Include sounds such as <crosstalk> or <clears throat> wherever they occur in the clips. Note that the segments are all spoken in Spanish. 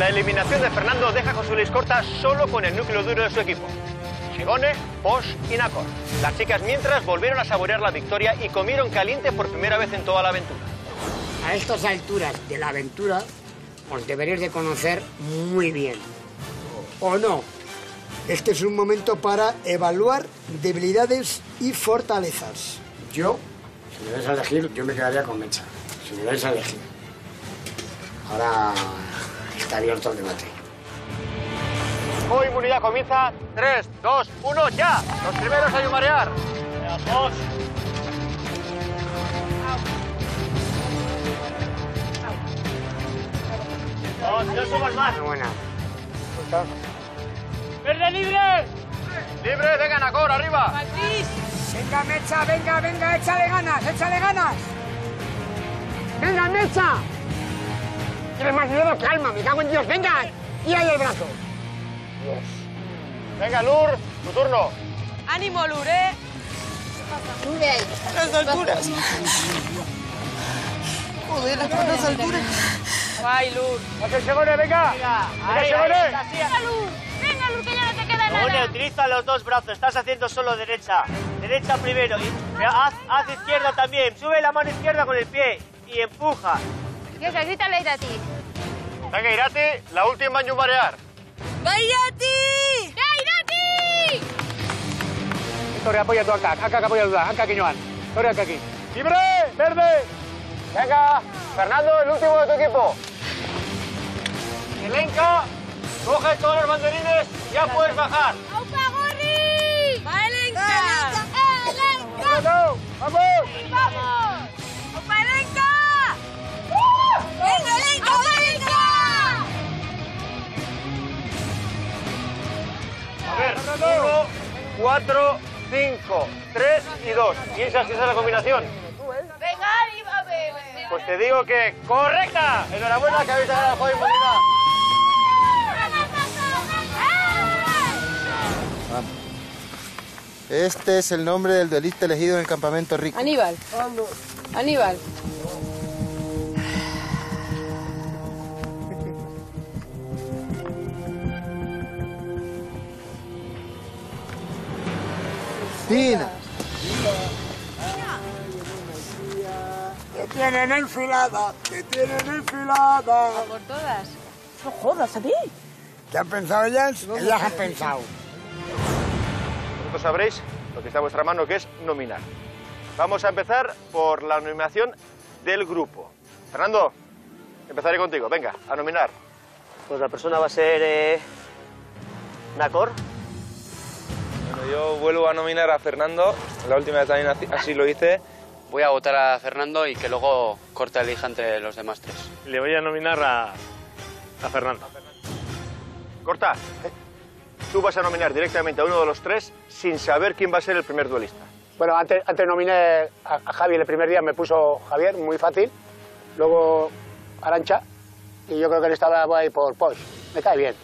La eliminación de Fernando deja a José Luis Corta solo con el núcleo duro de su equipo. Chigone, Posh y Nacor. Las chicas mientras volvieron a saborear la victoria y comieron caliente por primera vez en toda la aventura. A estas alturas de la aventura os deberéis de conocer muy bien. ¿O no? Este es un momento para evaluar debilidades y fortalezas. Yo, si me dais a elegir, yo me quedaría con Mecha. Si me dais a elegir. Ahora está abierto el debate. Hoy inmunidad comienza. 3, 2, 1, ya. Los primeros a yumarear. Vamos. No, no sumas más. Buena. ¡Verde libre! ¡Libre! ¡Venga, Nacor, arriba! Venga, Mecha, venga, venga, échale ganas, échale ganas. Venga, Mecha. Tienes más miedo que alma, me cago en Dios, venga. Y ahí el brazo. Venga, Lur, tu turno. Ánimo, Lure. Las alturas. Joder, las alturas. Ay, Lur. ¡Hace Segone, venga! ¡Venga, Segone! Venga, Lur. Venga, Lur, que ya no te queda Segone, nada. utiliza los dos brazos. Estás haciendo solo derecha. Derecha primero. Y haz, haz izquierda también. Sube la mano izquierda con el pie y empuja. Dios, grítale a ti. Venga, Irati, la última en yumarear. ¡Gairati! ¡Gairati! Victoria, apoya tú acá. Acá que apoya tú, acá que Joan. Victoria, acá aquí. ¡Libre! ¡Verde! Venga, Fernando, el último de tu equipo. Elenca, coge todos los banderines, ya puedes bajar. ¡Aupa, Gorri! ¡Valenca! ¡Elenca! ¡Vamos! ¡Vamos! ¡Vamos! A ver, uno, cuatro, cinco, tres y dos. ¿Piensas que esa es la combinación? Venga, arriba, bebé. Pues te digo que correcta. Enhorabuena que habéis ganado inmunidad. Este es el nombre del duelista elegido en el campamento rico. Aníbal. Aníbal. Tina. Te tienen enfilada, te tienen enfilada. Por todas. No jodas, a mí. ¿Qué han pensado ellas? Ellas han pensado. Vosotros sabréis lo que está en vuestra mano, que es nominar. Vamos a empezar por la nominación del grupo. Fernando, empezaré contigo. Venga, a nominar. Pues la persona va a ser eh, Nacor. Bueno, yo vuelvo a nominar a Fernando. La última vez también así- así lo hice. Voy a votar a Fernando y que luego Corta elija entre los demás tres. Le voy a nominar a, a Fernando. Corta. Tú vas a nominar directamente a uno de los tres sin saber quién va a ser el primer duelista. Bueno, antes, antes nominé a, a Javi el primer día, me puso Javier, muy fácil. Luego Arancha, y yo creo que él estaba ahí por Posh. Me cae bien.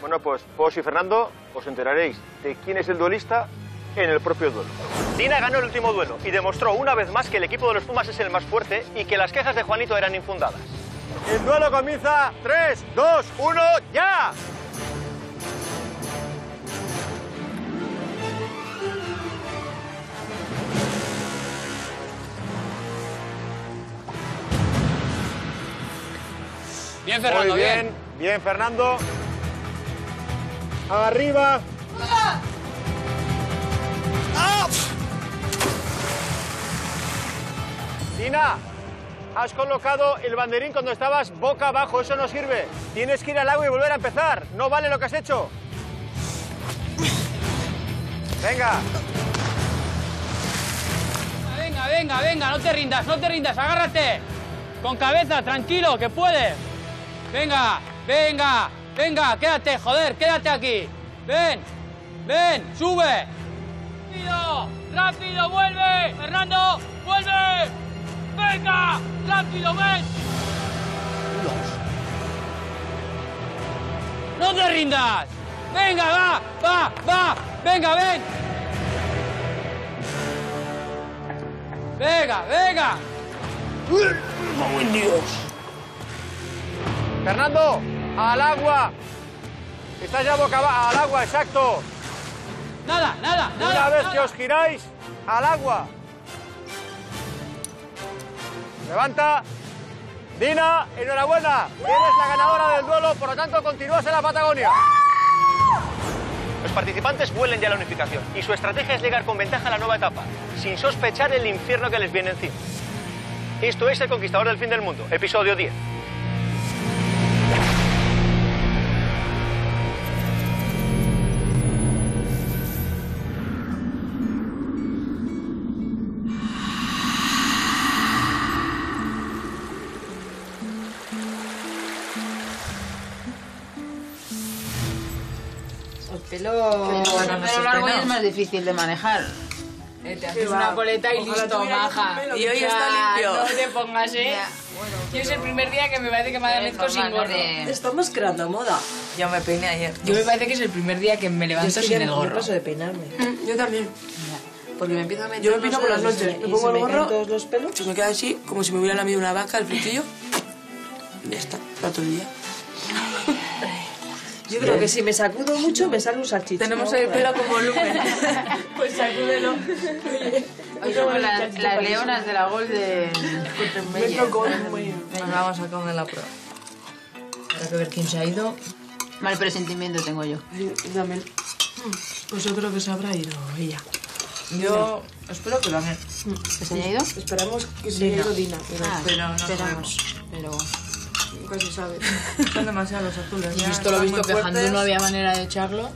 Bueno, pues vos y Fernando os enteraréis de quién es el duelista en el propio duelo. Dina ganó el último duelo y demostró una vez más que el equipo de los Pumas es el más fuerte y que las quejas de Juanito eran infundadas. El duelo comienza 3, 2, 1, ya. Bien, Fernando, Muy bien, bien, Fernando. Arriba. Dina, has colocado el banderín cuando estabas boca abajo, eso no sirve. Tienes que ir al agua y volver a empezar. No vale lo que has hecho. Venga, Venga, venga, venga, no te rindas, no te rindas, agárrate. Con cabeza, tranquilo, que puedes. Venga, venga, venga, quédate, joder, quédate aquí. Ven, ven, sube. Rápido, rápido, vuelve. Fernando, vuelve. Venga, rápido, ven. No te rindas. Venga, va, va, va. Venga, ven. Venga, venga. Fernando, Al agua. Estáis ya boca abajo. Al agua, exacto. Nada, nada, nada. Una vez nada. que os giráis, al agua. Levanta. Dina, enhorabuena. Eres la ganadora del duelo, por lo tanto continúas en la Patagonia. Los participantes vuelen ya a la unificación y su estrategia es llegar con ventaja a la nueva etapa, sin sospechar el infierno que les viene encima. Esto es El Conquistador del Fin del Mundo, episodio 10. Pelo, el pelo largo ya es más difícil de manejar. Eh, Te haces una coleta y listo, baja. Y hoy Ya, está limpio. No te pongas, ¿eh? Yo es el primer día que me parece que me amanezco sin gorro. Estamos creando moda. Yo me peiné ayer. Yo me parece que es el primer día que me levanto Yo sin ya el gorro. paso de peinarme. Yo también. Porque me empiezo a meter Yo me peino por las noches. Me pongo el gorro. todos los pelos. Se me queda así, como si me hubiera lamido una vaca el fritillo. Ya está, para todo el día. Yo creo que si me sacudo mucho me sale un salchicho. Tenemos el pelo con volumen. <laughs> pues sacúdelo. Hoy somos las, las leonas de la Golden Me tocó muy Nos vamos a comer la prueba. Habrá que ver quién se ha ido. Mal presentimiento tengo yo. También. Pues yo creo que se habrá ido ella. Yo espero que lo hagan. ¿Que se haya ido? Esperamos que se haya ido Dina, pero Ah, pero no esperamos. Pero nunca se sabe. son demasiado los azules. Y visto lo visto, que Jandú no había manera de echarlo.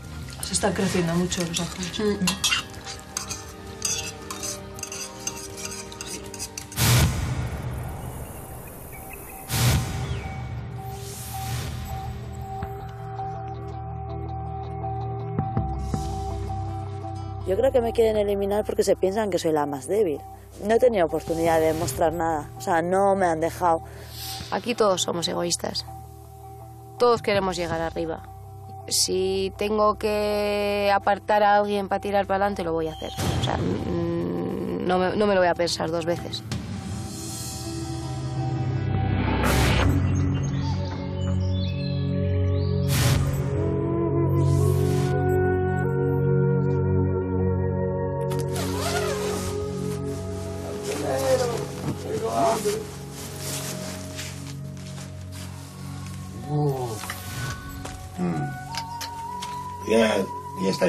Se están creciendo mucho los azules. Yo creo que me quieren eliminar porque se piensan que soy la más débil. No he tenido oportunidad de mostrar nada. O sea, no me han dejado. Aquí todos somos egoístas. Todos queremos llegar arriba. Si tengo que apartar a alguien para tirar para adelante, lo voy a hacer. O sea, mm, no me, no me lo voy a pensar dos veces.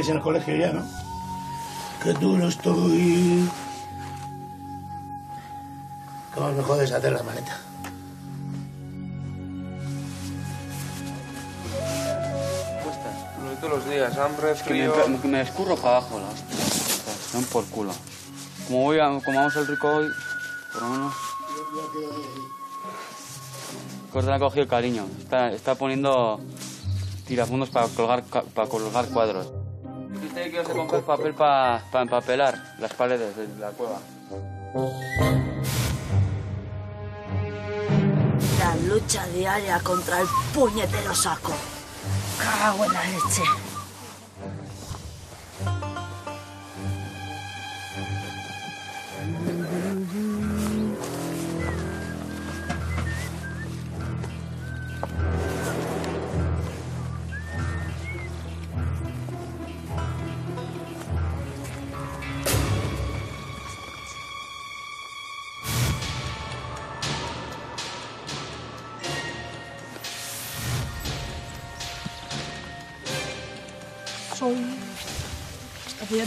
En el colegio ya, ¿no? Qué duro estoy. ¿Cómo me jodes hacer la maleta? Todos los días, hambre, Que me, frío... que me escurro para abajo, la hostia. Por culo. Como, voy a, como vamos al rico hoy, por lo menos... Corta ha cogido cariño. Está, está poniendo tirafundos para colgar, para colgar cuadros. Que a comprar papel para empapelar las paredes de la cueva. La lucha diaria contra el puñetero saco. Cago en la leche.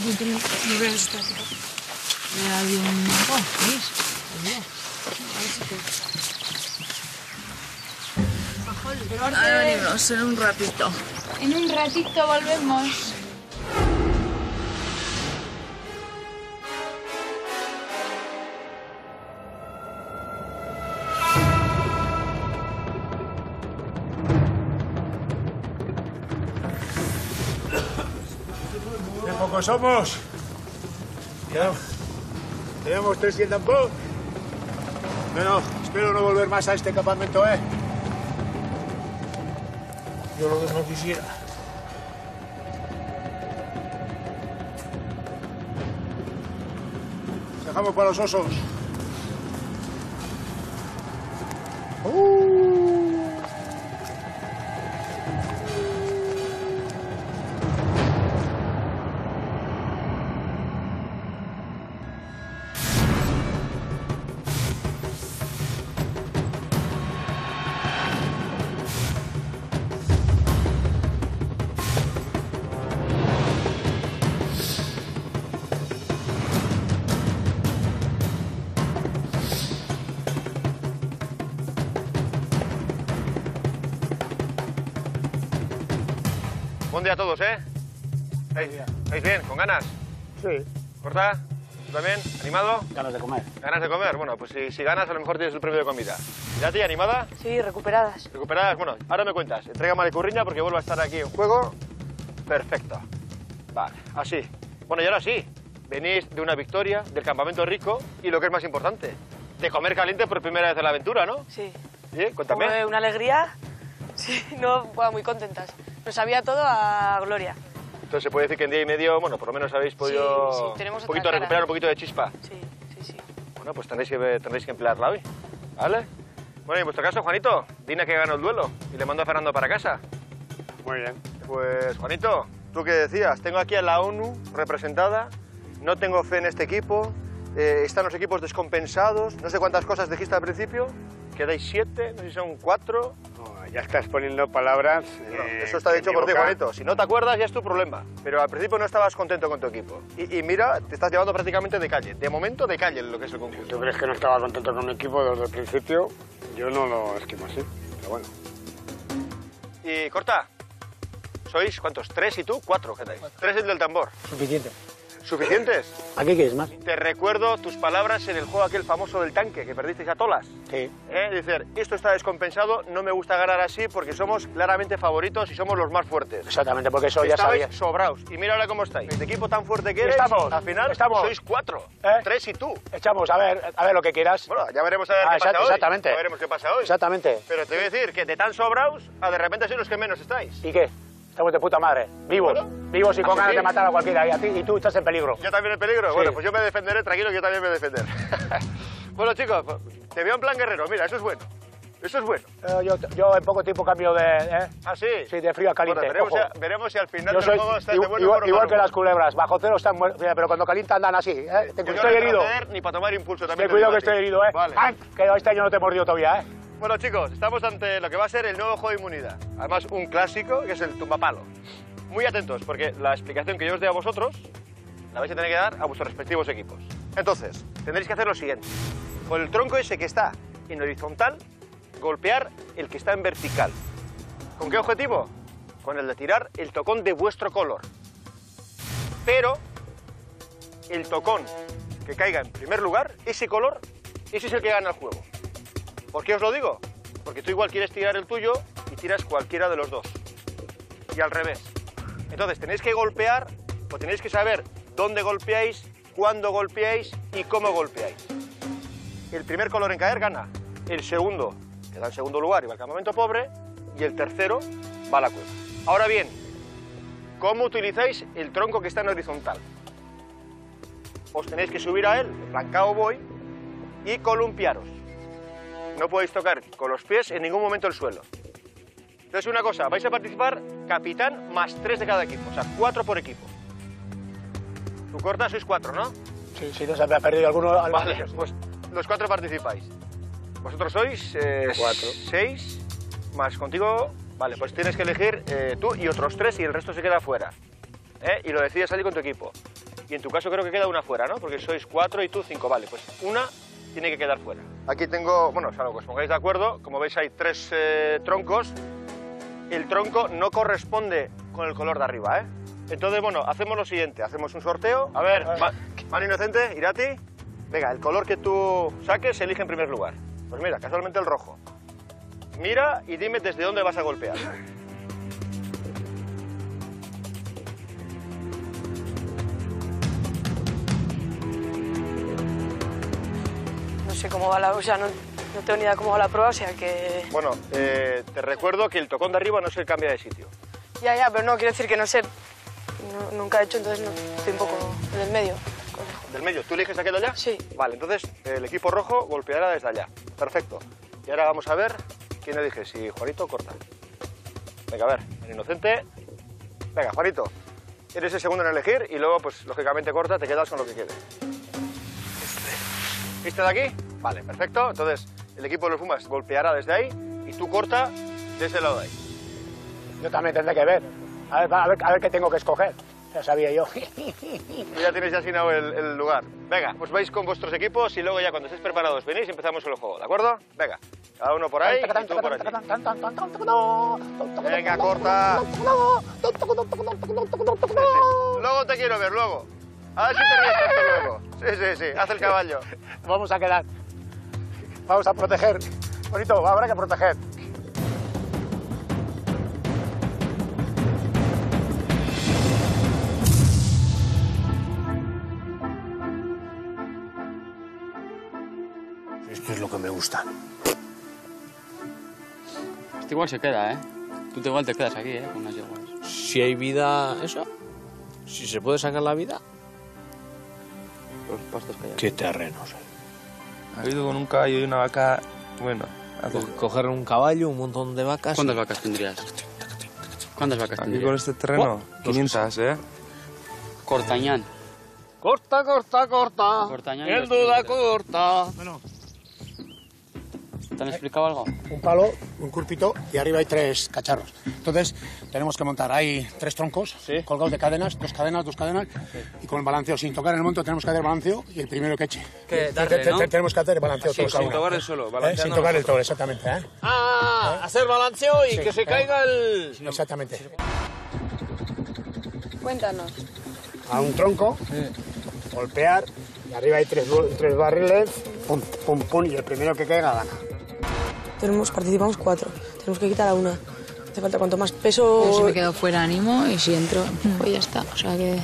No. Oh. A Ahora venimos en un ratito. En un ratito volvemos. ¿Qué pocos somos? Ya, tenemos tres y el tampón. Bueno, espero no volver más a este campamento, ¿eh? Yo lo que no quisiera. Dejamos para los osos. Día a todos, ¿eh? ¿Estáis, estáis bien? ¿Con ganas? Sí. ¿Corta? ¿Tú también? ¿Animado? Ganas de comer. ¿Ganas de comer? Bueno, pues si, si ganas a lo mejor tienes el premio de comida. ¿Ya ti animada? Sí, recuperadas. ¿Recuperadas? Bueno, ahora me cuentas. Entrega Curriña porque vuelvo a estar aquí en juego. Perfecto. Vale, así. Bueno, y ahora sí. Venís de una victoria del campamento rico y lo que es más importante, de comer caliente por primera vez en la aventura, ¿no? Sí. ¿Sí? Cuéntame. Fue una alegría. <laughs> Sí, no, bueno, muy contentas. Nos sabía todo a gloria. Entonces se puede decir que en día y medio, bueno, por lo menos habéis podido Sí, sí, tenemos un poquito cara. recuperar un poquito de chispa. Sí, sí, sí. Bueno, pues tendréis que, tendréis que emplearla hoy, ¿vale? Bueno, y en vuestro caso, Juanito, Dina que ganó el duelo y le mando a Fernando para casa. Muy bien. Pues, Juanito, ¿tú qué decías? Tengo aquí a la ONU representada, no tengo fe en este equipo, eh, están los equipos descompensados, no sé cuántas cosas dijiste al principio, quedáis siete, no sé si son cuatro. Ya estás poniendo palabras. No, eh, eso está dicho por ti. Juanito. Si no te acuerdas, ya es tu problema. Pero al principio no estabas contento con tu equipo. Y, y mira, te estás llevando prácticamente de calle. De momento, de calle lo que es el concurso. ¿Tú crees que no estaba contento con mi equipo desde el principio? Yo no lo estimo así, pero bueno. Y corta. ¿Sois cuántos? ¿Tres y tú? ¿Cuatro? ¿Qué dais? Tres el del tambor. Suficiente. ¿Suficientes? ¿A qué quieres más? Te recuerdo tus palabras en el juego aquel famoso del tanque que perdisteis a Tolas. Sí. ¿Eh? Decir, esto está descompensado, no me gusta ganar así porque somos claramente favoritos y somos los más fuertes. Exactamente, porque eso ya sabía. sobraos. Y mira ahora cómo estáis. De equipo tan fuerte que eres, estamos, al final estamos. sois cuatro. ¿Eh? Tres y tú. Echamos, a ver, a ver lo que quieras. Bueno, ya veremos a ver Ah, qué pasa hoy. exactamente. Ya veremos qué pasa hoy. Exactamente. Pero te voy a decir que de tan sobraos a de repente sois los que menos estáis. ¿Y qué? Estamos de puta madre. Vivos. Vivos y con ¿Ah, ganas de matar a cualquiera. Y, a ti, y tú estás en peligro. ¿Yo también en peligro? Sí. Bueno, pues yo me defenderé, tranquilo, que yo también me defenderé. <laughs> bueno, chicos, te veo en plan guerrero. Mira, eso es bueno. Eso es bueno. Eh, yo, yo en poco tiempo cambio de... ¿eh? ¿Ah, sí? Sí, de frío a caliente. Bueno, veremos, si, veremos si al final del juego estás igual, de buen igual- igual que las culebras. Bajo cero están pero cuando calientan andan así. ¿eh? Te- Yo no estoy herido. retroceder Ni para tomar impulso también. Te cuidado digo que estoy herido, ¿eh? Vale. Ay, que este año no te he mordido todavía, ¿eh? Bueno, chicos, estamos ante lo que va a ser el nuevo juego de inmunidad. Además, un clásico que es el tumbapalo. Muy atentos, porque la explicación que yo os dé a vosotros la vais a tener que dar a vuestros respectivos equipos. Entonces, tendréis que hacer lo siguiente. Con el tronco ese que está en horizontal, golpear el que está en vertical. ¿Con qué objetivo? Con el de tirar el tocón de vuestro color. Pero el tocón que caiga en primer lugar, ese color, ese es el que gana el juego. ¿Por qué os lo digo? Porque tú igual quieres tirar el tuyo y tiras cualquiera de los dos. Y al revés. Entonces tenéis que golpear o tenéis que saber dónde golpeáis, cuándo golpeáis y cómo golpeáis. El primer color en caer gana. El segundo queda en segundo lugar y va al campamento pobre. Y el tercero va a la cueva. Ahora bien, ¿cómo utilizáis el tronco que está en horizontal? Os tenéis que subir a él, en plan cowboy, y columpiaros. No podéis tocar con los pies en ningún momento el suelo. Entonces, una cosa, vais a participar capitán más tres de cada equipo, o sea, cuatro por equipo. Tú cortas, sois cuatro, ¿no? Sí, si no se me ha perdido alguno. de Vale, pues los cuatro participáis. Vosotros sois eh, Cuatro. seis, más contigo, vale, pues tienes que elegir eh, tú y otros tres y el resto se queda fuera. ¿eh? Y lo decides salir con tu equipo. Y en tu caso creo que queda una fuera, ¿no? Porque sois cuatro y tú cinco, vale, pues una tiene que quedar fuera. Aquí tengo, bueno, salvo que os pongáis de acuerdo, como veis hay tres eh, troncos. El tronco no corresponde con el color de arriba, ¿eh? Entonces, bueno, hacemos lo siguiente, hacemos un sorteo. A ver, ma- mano inocente, Irati. Venga, el color que tú saques se elige en primer lugar. Pues mira, casualmente el rojo. Mira y dime desde dónde vas a golpear. Cómo va la... O sea, no, no tengo ni idea cómo va la prueba, o sea que... Bueno, eh, te recuerdo que el tocón de arriba no se cambia de sitio. Ya, ya, pero no, quiero decir que no sé... no- nunca he hecho, entonces no, estoy un poco en el medio. Del medio, ¿tú eliges aquel de allá? Sí. Vale, entonces el equipo rojo golpeará desde allá. Perfecto. Y ahora vamos a ver quién elige, si Juanito Corta. Venga, a ver, el inocente. Venga, Juanito, eres el segundo en elegir y luego, pues lógicamente Corta, te quedas con lo que quede. ¿Viste de aquí? Vale, perfecto. Entonces el equipo de los Pumas golpeará desde ahí y tú Corta desde el lado de ahí. Yo también tendré que ver. A ver, a ver, a ver qué tengo que escoger. Ya sabía yo. Ya tenéis asignado el, el lugar. Venga, os vais con vuestros equipos y luego ya cuando estéis preparados venís y empezamos con el juego, ¿de acuerdo? Venga, cada uno por ahí y tú por allí. Venga, corta. Luego te quiero ver, luego. A ver si te luego. Sí, sí, sí, haz el caballo. Vamos a quedar. Vamos a proteger. Bonito, habrá que proteger. Esto es lo que me gusta. Este igual se queda, ¿eh? Tú te igual te quedas aquí, ¿eh? Con unas yeguas. Si hay vida, eso. Si se puede sacar la vida. Los pastos que hay. Qué terrenos. Ha habido con un caballo y una vaca, bueno, hace- Coger un caballo, un montón de vacas. ¿Cuántas vacas tendrías? ¿Cuántas vacas aquí tendrías? con este terreno, Oh, 500, ¿eh? Cortañán. Corta, corta, corta. Cortañán. El duda corta. ¿Te han explicado algo? Un palo, un curpito y arriba hay tres cacharros. Entonces, tenemos que montar. Hay tres troncos colgados de cadenas, dos cadenas, dos cadenas. Y con el balanceo, sin tocar en el monto, tenemos que hacer balanceo y el primero que eche. Que darle, Te- te- ¿no? te- Tenemos que hacer balanceo Sí, todos sin tocar el suelo, ¿Eh? Sin tocar el todo, exactamente. ¿eh? Ah, hacer balanceo y Sí. que se caiga el. Exactamente. Cuéntanos. A un tronco, golpear, y arriba hay tres, tres barriles, pum, pum, pum, y el primero que caiga gana. Tenemos, participamos cuatro. Tenemos que quitar a una. Hace falta cuanto más peso. Yo si me quedo fuera ánimo y si entro, pues ya está. O sea que,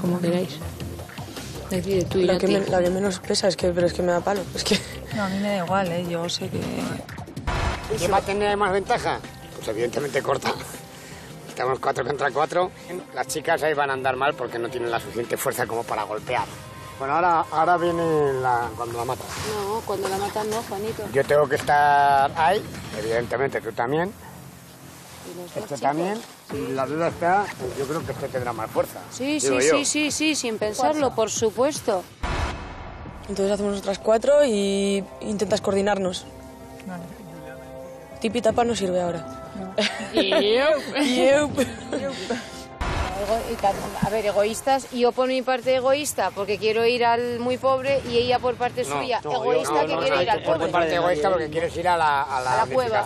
como queráis. Decide tú y la, que me- la que menos pesa es que, pero es que me da palo. Es que. No, a mí me da igual, ¿eh? Yo sé que... ¿Quién va a tener más ventaja? Pues evidentemente corta. Estamos cuatro contra cuatro. Las chicas ahí van a andar mal porque no tienen la suficiente fuerza como para golpear. Bueno, ahora, ahora viene la, cuando la matas. No, cuando la matan no, Juanito. Yo tengo que estar ahí, evidentemente tú también, este chicos. también. Y la duda está, pues yo creo que este tendrá más fuerza. Sí, sí, yo. sí, sí, sí, sin pensarlo, por supuesto. Entonces hacemos nosotras cuatro y intentas coordinarnos. Tipi tapa no sirve ahora. Yup. Ego- y ta- <laughs> <laughs> A ver, egoístas, yo por mi parte egoísta, porque quiero ir al muy pobre, y ella por parte No, suya, no, yo- egoísta, no, que quiere ir al tú por tu pobre. parte egoísta porque quieres ir a la, a la, A la cueva.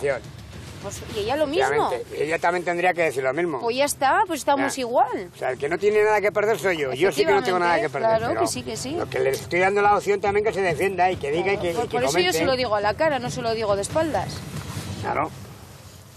Pues, y ella lo mismo. Ella también tendría que decir lo mismo. Pues ya está, pues estamos Ya. igual. O sea, el que no tiene nada que perder soy yo. Yo sí que no tengo nada que perder. Claro pero que sí, que sí. Lo que le estoy dando la opción también que se defienda y que diga y que, y Por, que por eso yo se lo digo a la cara, no se lo digo de espaldas. Claro.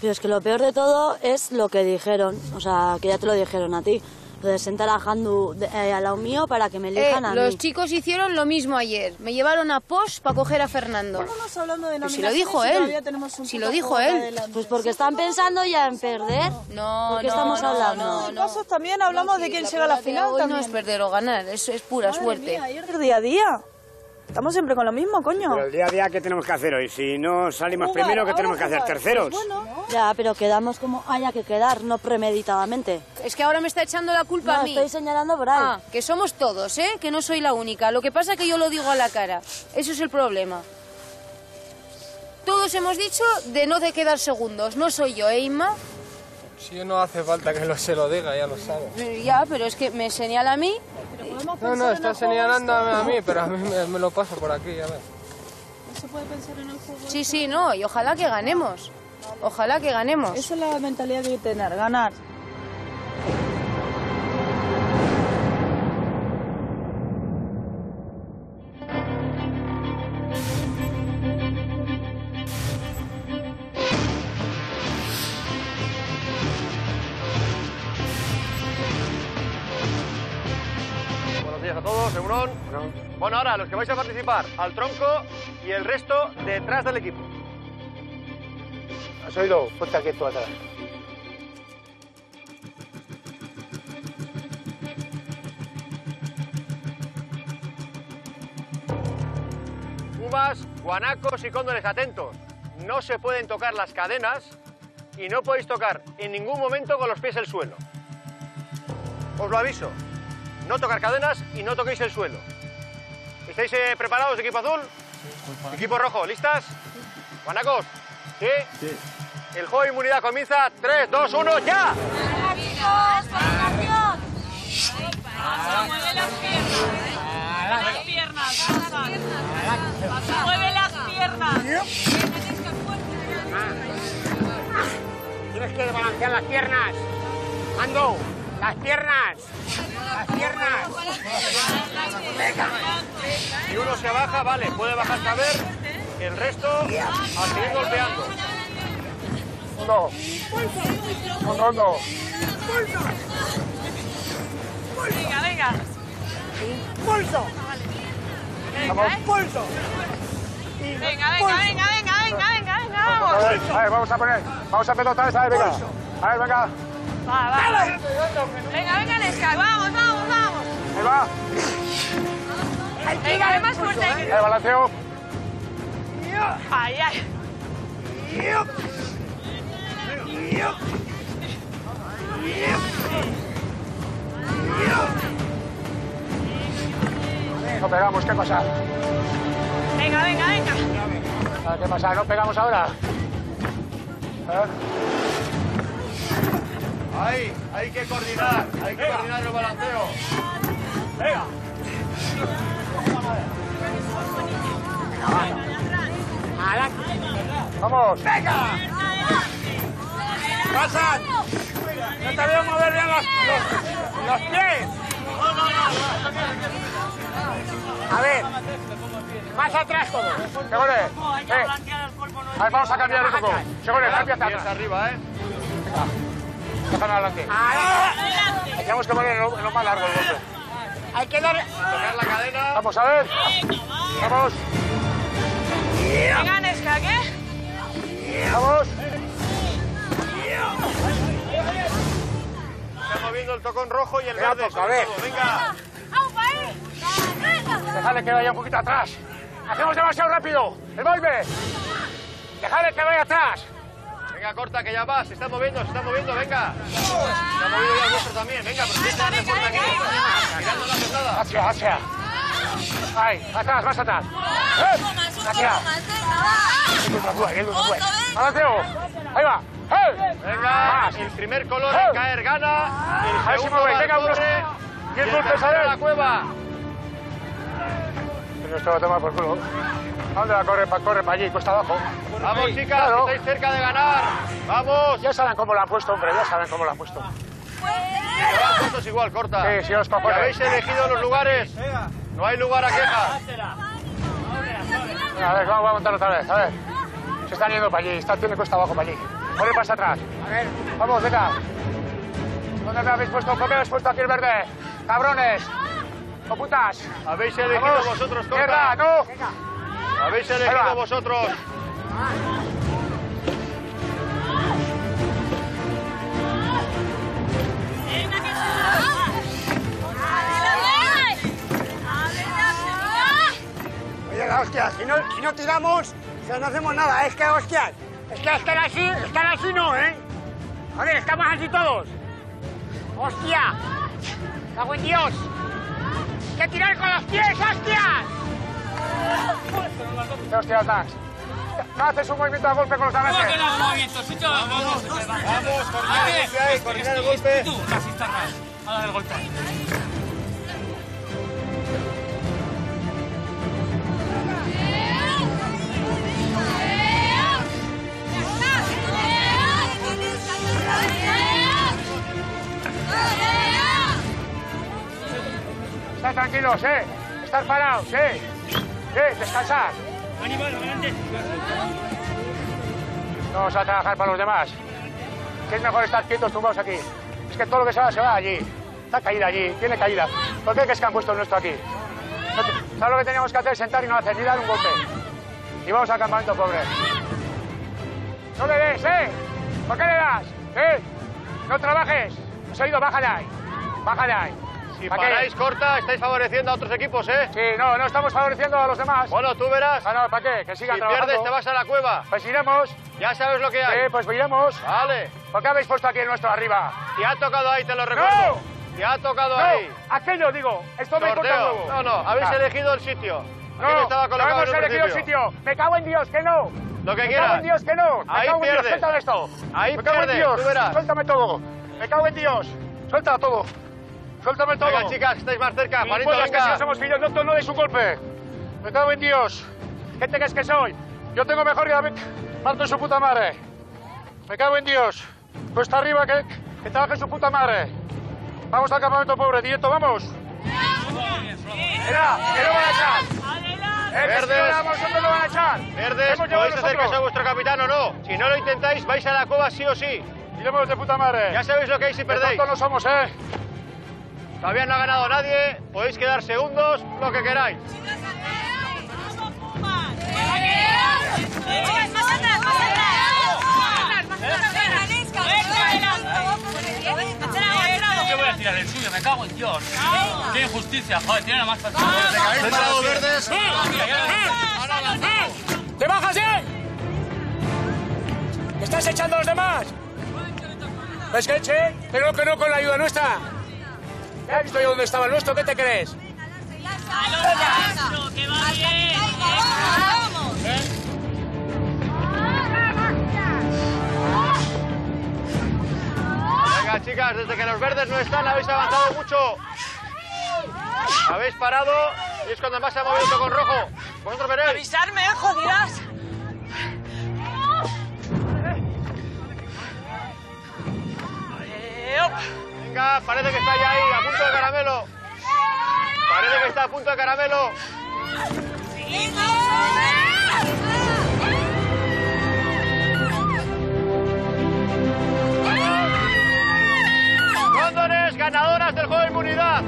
Pero es que lo peor de todo es lo que dijeron, o sea, que ya te lo dijeron a ti. Lo de sentar a Jandu de- eh, al lado mío para que me Eh, elijan a los mí. chicos hicieron lo mismo ayer. Me llevaron a Posh para coger a Fernando. Estamos hablando de Pues si lo dijo y él. todavía tenemos un Si lo dijo él. delante. Pues porque están pensando ya en perder. No, ¿Por qué no, estamos no, hablando? no, En no. casos también hablamos de quién llega a la final Hoy también. no es perder o ganar, eso es pura Madre suerte. mía, ayer día a día. Estamos siempre con lo mismo, coño. Pero el día a día, ¿qué tenemos que hacer hoy? Si no salimos Jugar, primero, ¿qué tenemos que hacer? ¿Terceros? Pues bueno, Ya, pero quedamos como haya que quedar, no premeditadamente. Es que ahora me está echando la culpa No, a mí. estoy señalando por ahí. Ah, que somos todos, ¿eh? Que no soy la única. Lo que pasa es que yo lo digo a la cara. Eso es el problema. Todos hemos dicho de no de quedar segundos. No soy yo, ¿eh, Inma? Si no hace falta que lo, se lo diga, ya lo sabe. Ya, pero es que me señala a mí. No, no, está señalándome a mí, pero a mí me, me lo paso por aquí, ya ves. no se puede pensar en el juego. Sí, sí, no. Y ojalá que ganemos. Ojalá que ganemos. Esa es la mentalidad que hay que tener, ganar. Ahora los que vais a participar, al tronco y el resto detrás del equipo. ¿Has oído? Ponte aquí tú atrás. Pumas, guanacos y cóndores atentos. No se pueden tocar las cadenas y no podéis tocar en ningún momento con los pies el suelo. Os lo aviso. No tocar cadenas y no toquéis el suelo. ¿Estáis eh, preparados, equipo azul? Equipo rojo, ¿listas? Guanacos, ¿sí? Sí. El juego de inmunidad comienza. 3, 2, 1, ¡ya! Las piernas, baja. Mueve las piernas. Tienes que balancear las piernas. Ando, las piernas. Las piernas. Venga. Si uno se baja, vale, puede bajarse a ver. El resto, a seguir golpeando. No. No, no. Venga, venga. Impulso. Vamos. Impulso. Venga, venga, venga, venga, venga, venga, venga, A vamos. ver, a ver, vamos a poner. Vamos a a ver, venga. A ver, venga. Va, va. Venga, venga, Nesca, vamos, vamos, vamos. Ahí va. Venga, ve más fuerte. que- El balanceo. Ay, ay. No pegamos, ¿qué pasa? Venga, venga, venga. A ver, ¿Qué pasa? ¿No pegamos ahora? ¿Eh? Ahí, hay que coordinar, hay que coordinar el balanceo. Venga. Vamos. ¡Venga! ¡Pasa! ¡No te veo mover bien los, los, los pies! A ver. Más atrás todo. Segure. Eh. A ver, vamos a cambiar un poco. Segure, cambia atrás. arriba, ¿eh? Déjame adelante. Tenemos que poner en lo, en lo más largo el golpe. Hay que dar... Tocar la cadena. Vamos a ver. Vamos. Venga, Nesca, ¿qué? Vamos. Está moviendo el tocón rojo y el Venga, verde. pues, a ver. Venga. Dejadle que vaya un poquito atrás. Hacemos demasiado rápido. El golpe. Dejadle que vaya atrás. Venga, corta, que ya va. Se está moviendo, se está moviendo. Venga. Se ha movido ya el vuestro también. Venga, pero aquí. Mirando la petada. Hacia, hacia. Ahí, atrás, más atrás. ¡Eh! Hacia. Ahí va. ¡Eh! Venga. Más. El primer color ¡Eh! en caer gana. A El ver si Venga, uno. cobre. Y el Y golpe, tercero ¿sabes? a la cueva. A tomar por culo. ¿A dónde va? Corre para corre pa allí, cuesta abajo. Vamos, chicas, Claro. estáis cerca de ganar. Vamos. Ya saben cómo lo han puesto, hombre. Ya saben cómo lo han puesto. Juntos igual, corta. Sí, sí, los Ya cojones. habéis elegido los lugares. No hay lugar a quejas. Venga, a ver, vamos a montar otra vez. A ver. Se están yendo para allí. Está, tiene cuesta abajo para allí. Corre para atrás. A ver. Vamos, venga. ¿Dónde me habéis puesto? ¿Por qué habéis puesto aquí el verde? ¡Cabrones! ¡O putas! Habéis elegido Vamos. vosotros, corta. ¡Mierda, no! Habéis elegido vosotros. Oye, la hostia, si no, si no tiramos, o sea, no hacemos nada. Es que, hostias, es que estar así, estar así no, ¿eh? Joder, estamos así todos. ¡Hostia! ¡Cago en Dios! ¡Hay que tirar con los pies, hostias! ¿Qué hostias das? No haces un movimiento de golpe con los hecho- Vamos, ¿A coordinar el golpe ahí, coordinar el golpe. Tú, casi estás mal. A dar el golpe. Estar tranquilos, ¿eh? Estar parados, ¿eh? ¿Eh? Descansar. No vamos a trabajar para los demás. Que es mejor estar quietos tumbados aquí. Es que todo lo que se va, se va allí. Está caída allí, tiene caída. ¿Por qué es que han puesto el nuestro aquí? ¿Sabes lo que teníamos que hacer? Sentar y no hacer, ni dar un golpe. Y vamos al campamento pobre. No le des, ¿eh? ¿Por qué le das? ¿Eh? No trabajes. ¿Has oído? Bájale ahí. Bájale ahí. Si paráis corta, estáis favoreciendo a otros equipos, ¿eh? Sí, no, no estamos favoreciendo a los demás. Bueno, tú verás. Ah, no, ¿para qué? Que sigan Si trabajando. pierdes, te vas a la cueva. Pues iremos. Ya sabes lo que hay. Sí, pues iremos. Vale. ¿Por qué habéis puesto aquí el nuestro arriba? Te ha tocado ahí, te lo recuerdo. Te ha tocado No, ahí. aquello digo. Esto me importa Sorteo. nuevo. No, no, habéis elegido el sitio. Aquí No, estaba no hemos en elegido el sitio. Me cago en Dios, que no. Lo que me quieras. cago en Dios, que no. Me Ahí cago en Dios, pierdes. suéltame esto. Ahí me cago en pierdes, Dios. tú verás. Suéltame todo. Me cago en Dios. Suelta todo. Suéltame todo. Venga, chicas, estáis más cerca. Juanito, puedes que si venga. no somos fillos no, no deis un golpe. Me cago en Dios. ¿Qué te crees que soy? Yo tengo mejor que David Marto en su puta madre. Me cago en Dios. Cuesta arriba que, que trabaje su puta madre. Vamos al campamento pobre, directo, vamos. Mira, que no van a echar. Eh, no Verdes. nosotros lo van a echar. Verdes, podéis hacer caso a vuestro capitán o no. Si no lo intentáis, vais a la cueva sí o sí. Iremos de puta madre. Ya sabéis lo que hay si perdéis. no somos, ¿eh? Todavía no ha ganado nadie. Podéis quedar segundos, lo que queráis. ¿Qué voy a tirar el suyo? Me cago en Dios. Qué injusticia, joder, tiene la más fácil. habéis parado, verdes. ¡Te bajas, eh! ¿Me estás echando a los demás? ¿Ves que eche? Pero que no con la ayuda nuestra. Ya he visto yo dónde estaba el nuestro, ¿qué te crees? que va bien. Venga, chicas, desde que los verdes no están, habéis avanzado mucho. Habéis parado y es cuando más se ha movido con rojo. Vosotros veréis. Avisarme, jodidas. Parece que está ya ahí, a punto de caramelo. Parece que está a punto de caramelo. Ganadoras del juego de inmunidad.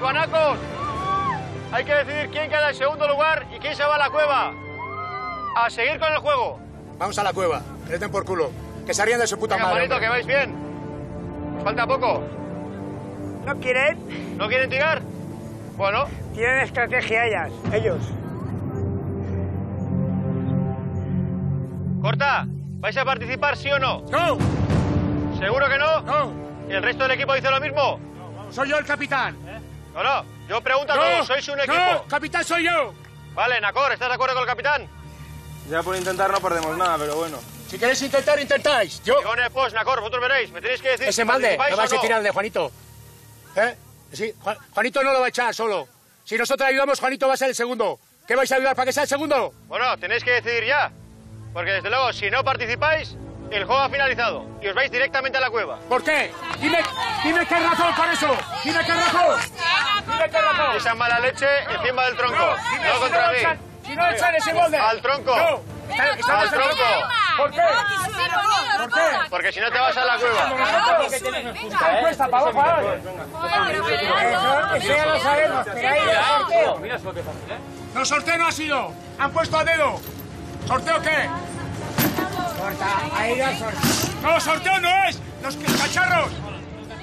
Guanacos. Hay que decidir quién queda en segundo lugar y quién se va a la cueva. A seguir con el juego. Vamos a la cueva, que den por culo. Que se de su puta Venga, madre. Que vais bien. Os falta poco. ¿No quieren? ¿No quieren tirar? Bueno. Tienen estrategia ellas, ellos. Corta, ¿vais a participar sí o no? ¡No! ¿Seguro que no? ¡No! ¿Y el resto del equipo dice lo mismo? Soy yo el capitán. No, no. Yo pregunto a todos, sois un equipo. No, capitán soy yo. Vale, Nacor, ¿estás de acuerdo con el capitán? Ya por intentar no perdemos nada, pero bueno. Si queréis intentar, intentáis. Yo. En el post, Nacor, vosotros veréis. Me tenéis que decir Ese si malde, no vais a no. tirar de Juanito. ¿Eh? Sí, Juan- Juanito no lo va a echar solo. Si nosotros ayudamos, Juanito va a ser el segundo. ¿Qué vais a ayudar para que sea el segundo? Bueno, tenéis que decidir ya. Porque desde luego, si no participáis, el juego ha finalizado. Y os vais directamente a la cueva. ¿Por qué? Dime, dime qué razón por eso. Dime qué razón. Dime qué razón. Esa mala leche encima del tronco. No, No, contra no mí. echan- si no echan ese molde. Al tronco. No. Al tronco. ¿Por qué? ¿Por qué? Porque si no te vas a la cueva. Cuesta para abajo. Eso, eso ya lo sabemos, pero ahí sorteo. Mira eso que fácil, ¿eh? No, sorteo no ha sido. Han puesto a dedo. ¿Sorteo qué? Ahí ya sorteo. No, sorteo no es. Los que- cacharros.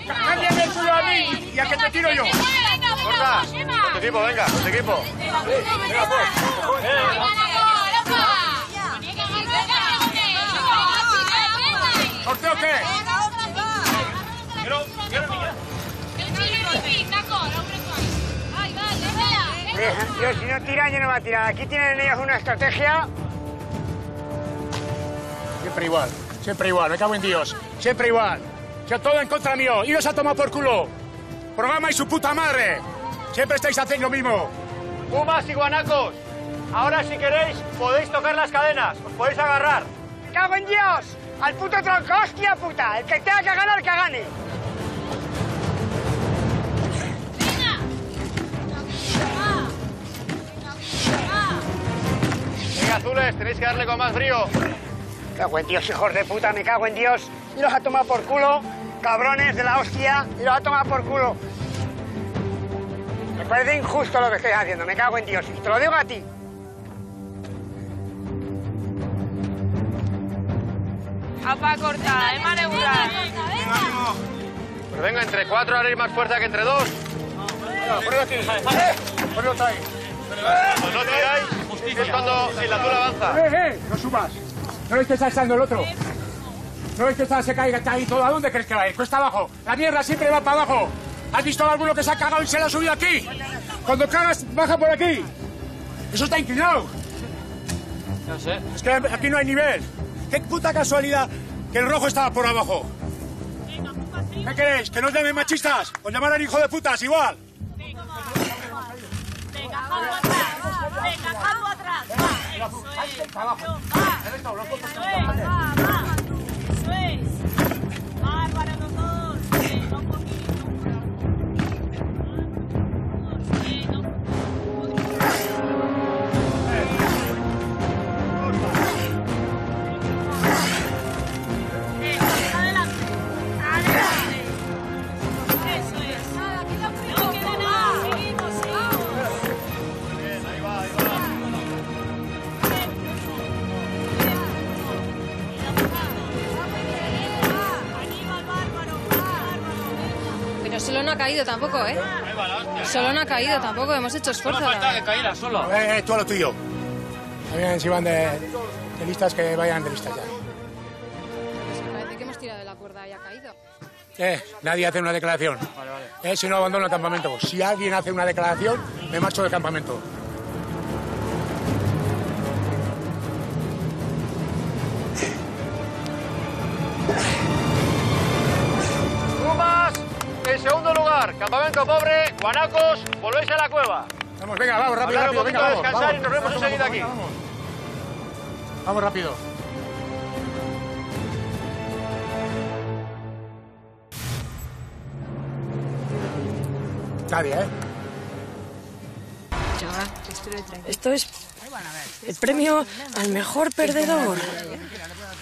Cá- Cámbiame el tuyo a mí y a que te tiro yo. Corta. Con tu equipo, venga, con tu equipo. ¿Sorteo qué? Yo, si no tiran, yo no va a tirar. Aquí tienen ellos una estrategia. Siempre igual, siempre igual, me cago en Dios. Siempre igual. Yo todo en contra mío. Iros a tomar por culo. Programa y su puta madre. Siempre estáis haciendo lo mismo. Pumas y guanacos. Ahora, si queréis, podéis tocar las cadenas. Os podéis agarrar. ¡Me cago en Dios! ¡Al puto tronco! ¡Hostia puta! El que tenga que ganar, que gane. Venga, azules, tenéis que darle con más brío. Me cago en Dios, hijos de puta, me cago en Dios. Y los ha tomado por culo, cabrones de la hostia, y los ha tomado por culo. Me parece injusto lo que estáis haciendo, me cago en Dios. Y te lo digo a ti. Apa corta, eh, maneurar. Pero venga, entre cuatro haréis más fuerza que entre dos. Ponlo aquí. Ponlo otra ahí. Pues no tiráis, es cuando el azul avanza. ¡Eh, eh! No subas. No ves que está echando el otro. No ves que está, se caiga, está ahí todo. ¿A dónde crees que va a ir? Cuesta abajo. La mierda siempre va para abajo. ¿Has visto a alguno que se ha cagado y se la ha subido aquí? Cuando cagas, baja por aquí. Eso está inclinado. No sé. Es que aquí no hay nivel. Qué puta casualidad que el rojo estaba por abajo. ¿Qué queréis? ¿Que nos llamen machistas? ¿Os llamarán hijo de putas igual? Venga, Jabo atrás. 水，六八，水八六，水。Caído tampoco, ¿eh? Solo no ha caído tampoco, hemos hecho esfuerzo. la verdad. caída solo. Eh, eh, tú a lo tuyo. También si van de, de listas, que vayan de listas ya. Pues me parece que hemos tirado de la cuerda y ha caído. Eh, nadie hace una declaración. Eh, si no, abandono el campamento. Si alguien hace una declaración, me marcho del campamento. Segundo lugar. Campamento pobre, Guanacos, volvéis a la cueva. Vamos, venga, vamos, rápido, Hablar un rápido, poquito, venga, vamos. descansar vamos. y nos vemos enseguida aquí. Vamos, Vamos, rápido. Nadie, ¿eh? Esto es el premio al mejor perdedor.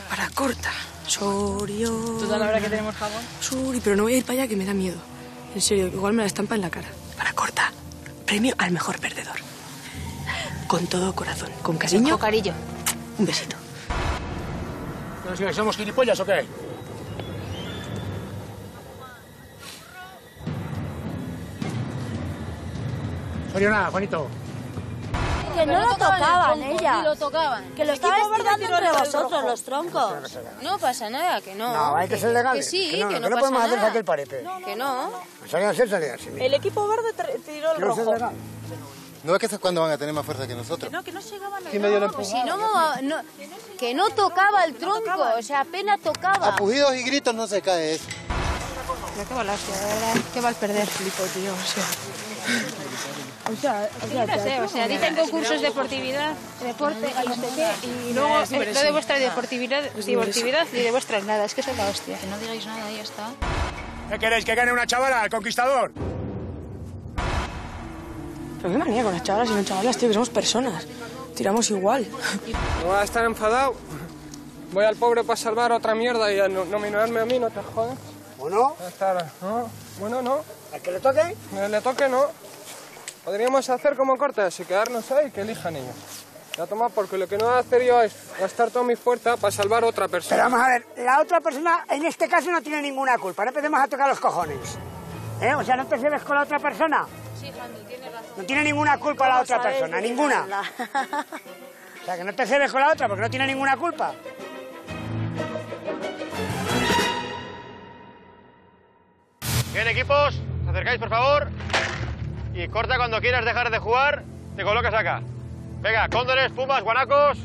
Para corta. Sorio. ¿Toda la hora que tenemos jabón? Suri, pero no voy a ir para allá que me da miedo. En serio, igual me la estampa en la cara. Para corta. Premio al mejor perdedor. Con todo corazón. Con cariño. Con cariño. Un besito. ¿Pero si ¿Somos gilipollas o qué? Soriona, Juanito. Que no lo tocaban Ni ellas. lo tocaban. Que lo estaba estirando entre vosotros, los troncos. No pasa nada, que no. No, hay que ser legales. Que sí, Que no, que que no, no podemos hacer nada. aquel parete. Que no. A ser. Sí, El equipo verde tiró el rojo. ¿No es que es cuando van a tener más fuerza que nosotros? No, que no llegaban a ¿Quién me dio la Pues empujada? si no, no, que no tocaba el tronco, o sea, apenas tocaba. A pujidos y gritos no se cae eso. Ya qué va hostia, de verdad, qué va perder. Flipo, tío, o sea. O sea, no sé, o sea, dicen concursos de deportividad, deporte y no sé qué, y luego eh, lo de sí. vuestra deportividad, deportividad y de vuestra nada, es que es la hostia. Que no digáis nada, ya está. ¿Qué queréis? ¿Que gane una chavala, el conquistador? Pero qué manía con las chavalas y no chavalas, tío, que somos personas. Tiramos igual. <laughs> No vas a estar enfadado. Voy al pobre para salvar otra mierda y a no- nominarme a mí, no te jodas. A estar- no, bueno, no. ¿Al que le toque? Que le toque, no. Podríamos hacer como Cortés y quedarnos ahí que elijan ellos. Ya toma, porque lo que no voy a hacer yo es gastar toda mi fuerza para salvar a otra Pero persona. vamos a ver, la otra persona en este caso no tiene ninguna culpa. No empecemos a tocar los cojones. ¿Eh? O sea, no te cedes con la otra persona. Sí, Jandu, tienes razón. No tiene ninguna culpa la otra persona, ninguna. O sea, que no te cedes con la otra porque no tiene ninguna culpa. Bien, equipos, os acercáis, por favor. Y corta cuando quieras dejar de jugar, te colocas acá. Venga, cóndores, pumas, guanacos.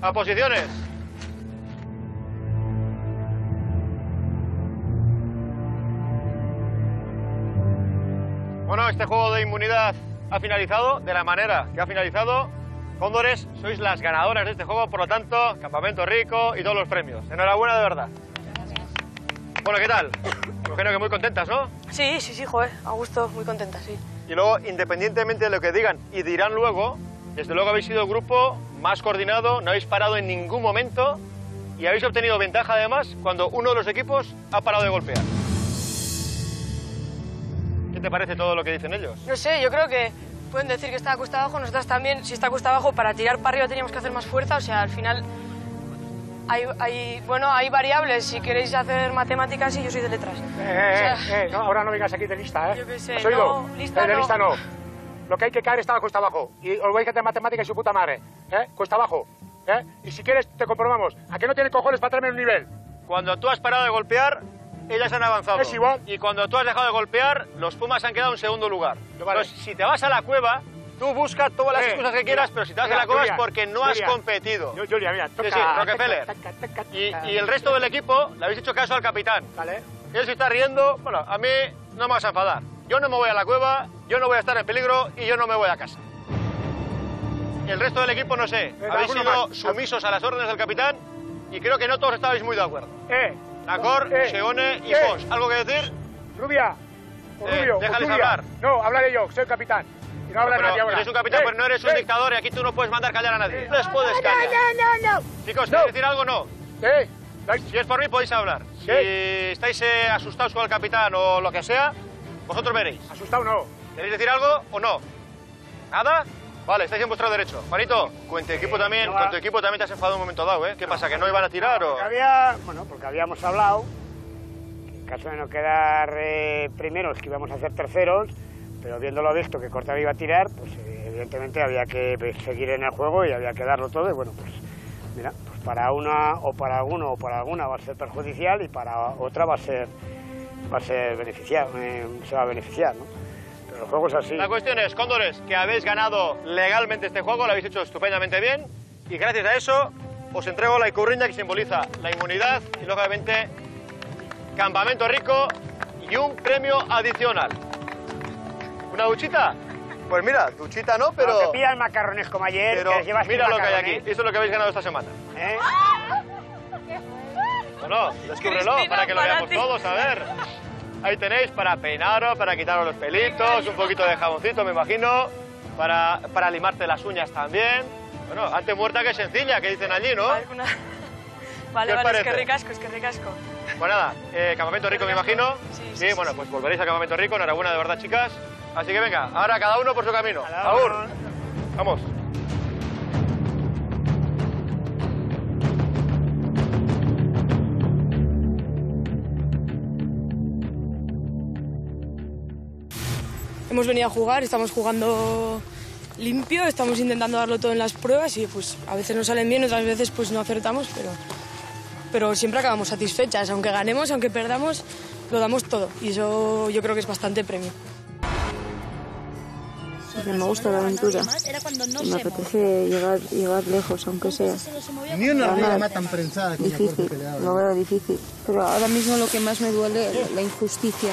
A posiciones. Bueno, este juego de inmunidad ha finalizado de la manera que ha finalizado. Cóndores, sois las ganadoras de este juego, por lo tanto, campamento rico y todos los premios. Enhorabuena de verdad. Bueno, ¿qué tal? Imagino que muy contentas, ¿no? Sí, sí, sí, joder, a gusto, muy contenta, sí. Y luego, independientemente de lo que digan y dirán luego, desde luego habéis sido el grupo más coordinado, no habéis parado en ningún momento y habéis obtenido ventaja además cuando uno de los equipos ha parado de golpear. ¿Qué te parece todo lo que dicen ellos? No sé, yo creo que pueden decir que está cuesta abajo, nosotras también, si está cuesta abajo, para tirar para arriba teníamos que hacer más fuerza, o sea, al final hay, hay, bueno, hay variables, si queréis hacer matemáticas, sí, yo soy de letras. Eh, O eh, sea, eh, no, ahora no vengas aquí de lista, ¿eh? Yo qué sé, ¿Has oído? no, lista Eh, de no. lista no. Lo que hay que caer está cuesta abajo. Y os vais a hacer matemáticas y su puta madre. ¿Eh? Cuesta abajo. ¿Eh? Y si quieres, te comprobamos. ¿A qué no tiene cojones para traerme un nivel? Cuando tú has parado de golpear, ellas han avanzado. Es igual. Y cuando tú has dejado de golpear, los Pumas han quedado en segundo lugar. Entonces, si te vas a la cueva, Tú busca todas las Eh, excusas que quieras, mira, pero si te vas mira, de la cueva es porque no has competido. Yo, Julia, mira, Sí, toca... sí, Rockefeller. Y, y el resto del equipo le habéis hecho caso al capitán. Vale. Él se está riendo, bueno, a mí no me vas a enfadar. Yo no me voy a la cueva, yo no voy a estar en peligro y yo no me voy a casa. El resto del equipo no sé. Venga, habéis sido más. sumisos a las órdenes del capitán y creo que no todos estabais muy de acuerdo. Eh, Nacor, Eh, Seone y eh. Pons. ¿Algo que decir? Rubia, o Eh, Rubio, o déjales Julia. hablar. No, hablaré yo, soy el capitán. No habla nadie ahora. eres un capitán, pero no eres un dictador y aquí tú no puedes mandar callar a nadie. No les puedes callar. No, no, no. Chicos, ¿queréis decir algo o no? Eh, Si es por mí, podéis hablar. Si estáis eh, asustados con el capitán o lo que sea, vosotros veréis. Asustado no. ¿Queréis decir algo o no? ¿Nada? Vale, estáis en vuestro derecho. Juanito, con tu equipo también, no con tu equipo también te has enfadado un momento dado, ¿eh? ¿Qué pasa, que no iban a tirar o...? Porque había, bueno, porque habíamos hablado que en caso de no quedar eh, primeros, que íbamos a ser terceros, pero viéndolo visto que Cortado iba a tirar, pues eh, evidentemente había que pues, seguir en el juego y había que darlo todo. Y bueno, pues mira, pues para una o para alguno o para alguna va a ser perjudicial y para otra va a ser va a ser beneficiar, eh, se va a beneficiar. Pero el juego es así. La cuestión es, Cóndores, que habéis ganado legalmente este juego, lo habéis hecho estupendamente bien, y gracias a eso os entrego la icurriña que simboliza la inmunidad y, lógicamente, campamento rico y un premio adicional. ¿Una duchita? Pues mira, duchita no, pero... No te pidas macarrones como ayer, pero que les llevas mira lo que hay aquí, eso es lo que habéis ganado esta semana. ¿Eh? Bueno, descúbrelo Cristina, para que lo para veamos ti. todos, a ver. Ahí tenéis para peinaros, para quitaros los pelitos, un poquito de jaboncito, me imagino, para, para limarte las uñas también. Bueno, antes muerta que sencilla, que dicen allí, ¿no? Vale, ¿Qué os vale, es que ricasco, es que ricasco. Pues nada, eh, Campamento Rico, me imagino. Sí, Sí, sí, sí, bueno, pues volveréis a Campamento Rico, enhorabuena de verdad, chicas. Así que venga, ahora cada uno por su camino. Agur. Vamos. Hemos venido a jugar, estamos jugando limpio, estamos intentando darlo todo en las pruebas y pues a veces nos salen bien, otras veces pues no acertamos, pero, pero siempre acabamos satisfechas. Aunque ganemos, aunque perdamos, lo damos todo y eso yo creo que es bastante premio. Me gusta la aventura. Y me apetece llegar, llegar lejos, aunque sea. Ni una más tan prensada que Difícil, puerta peleada. lo veo difícil. Pero ahora mismo lo que más me duele es la injusticia.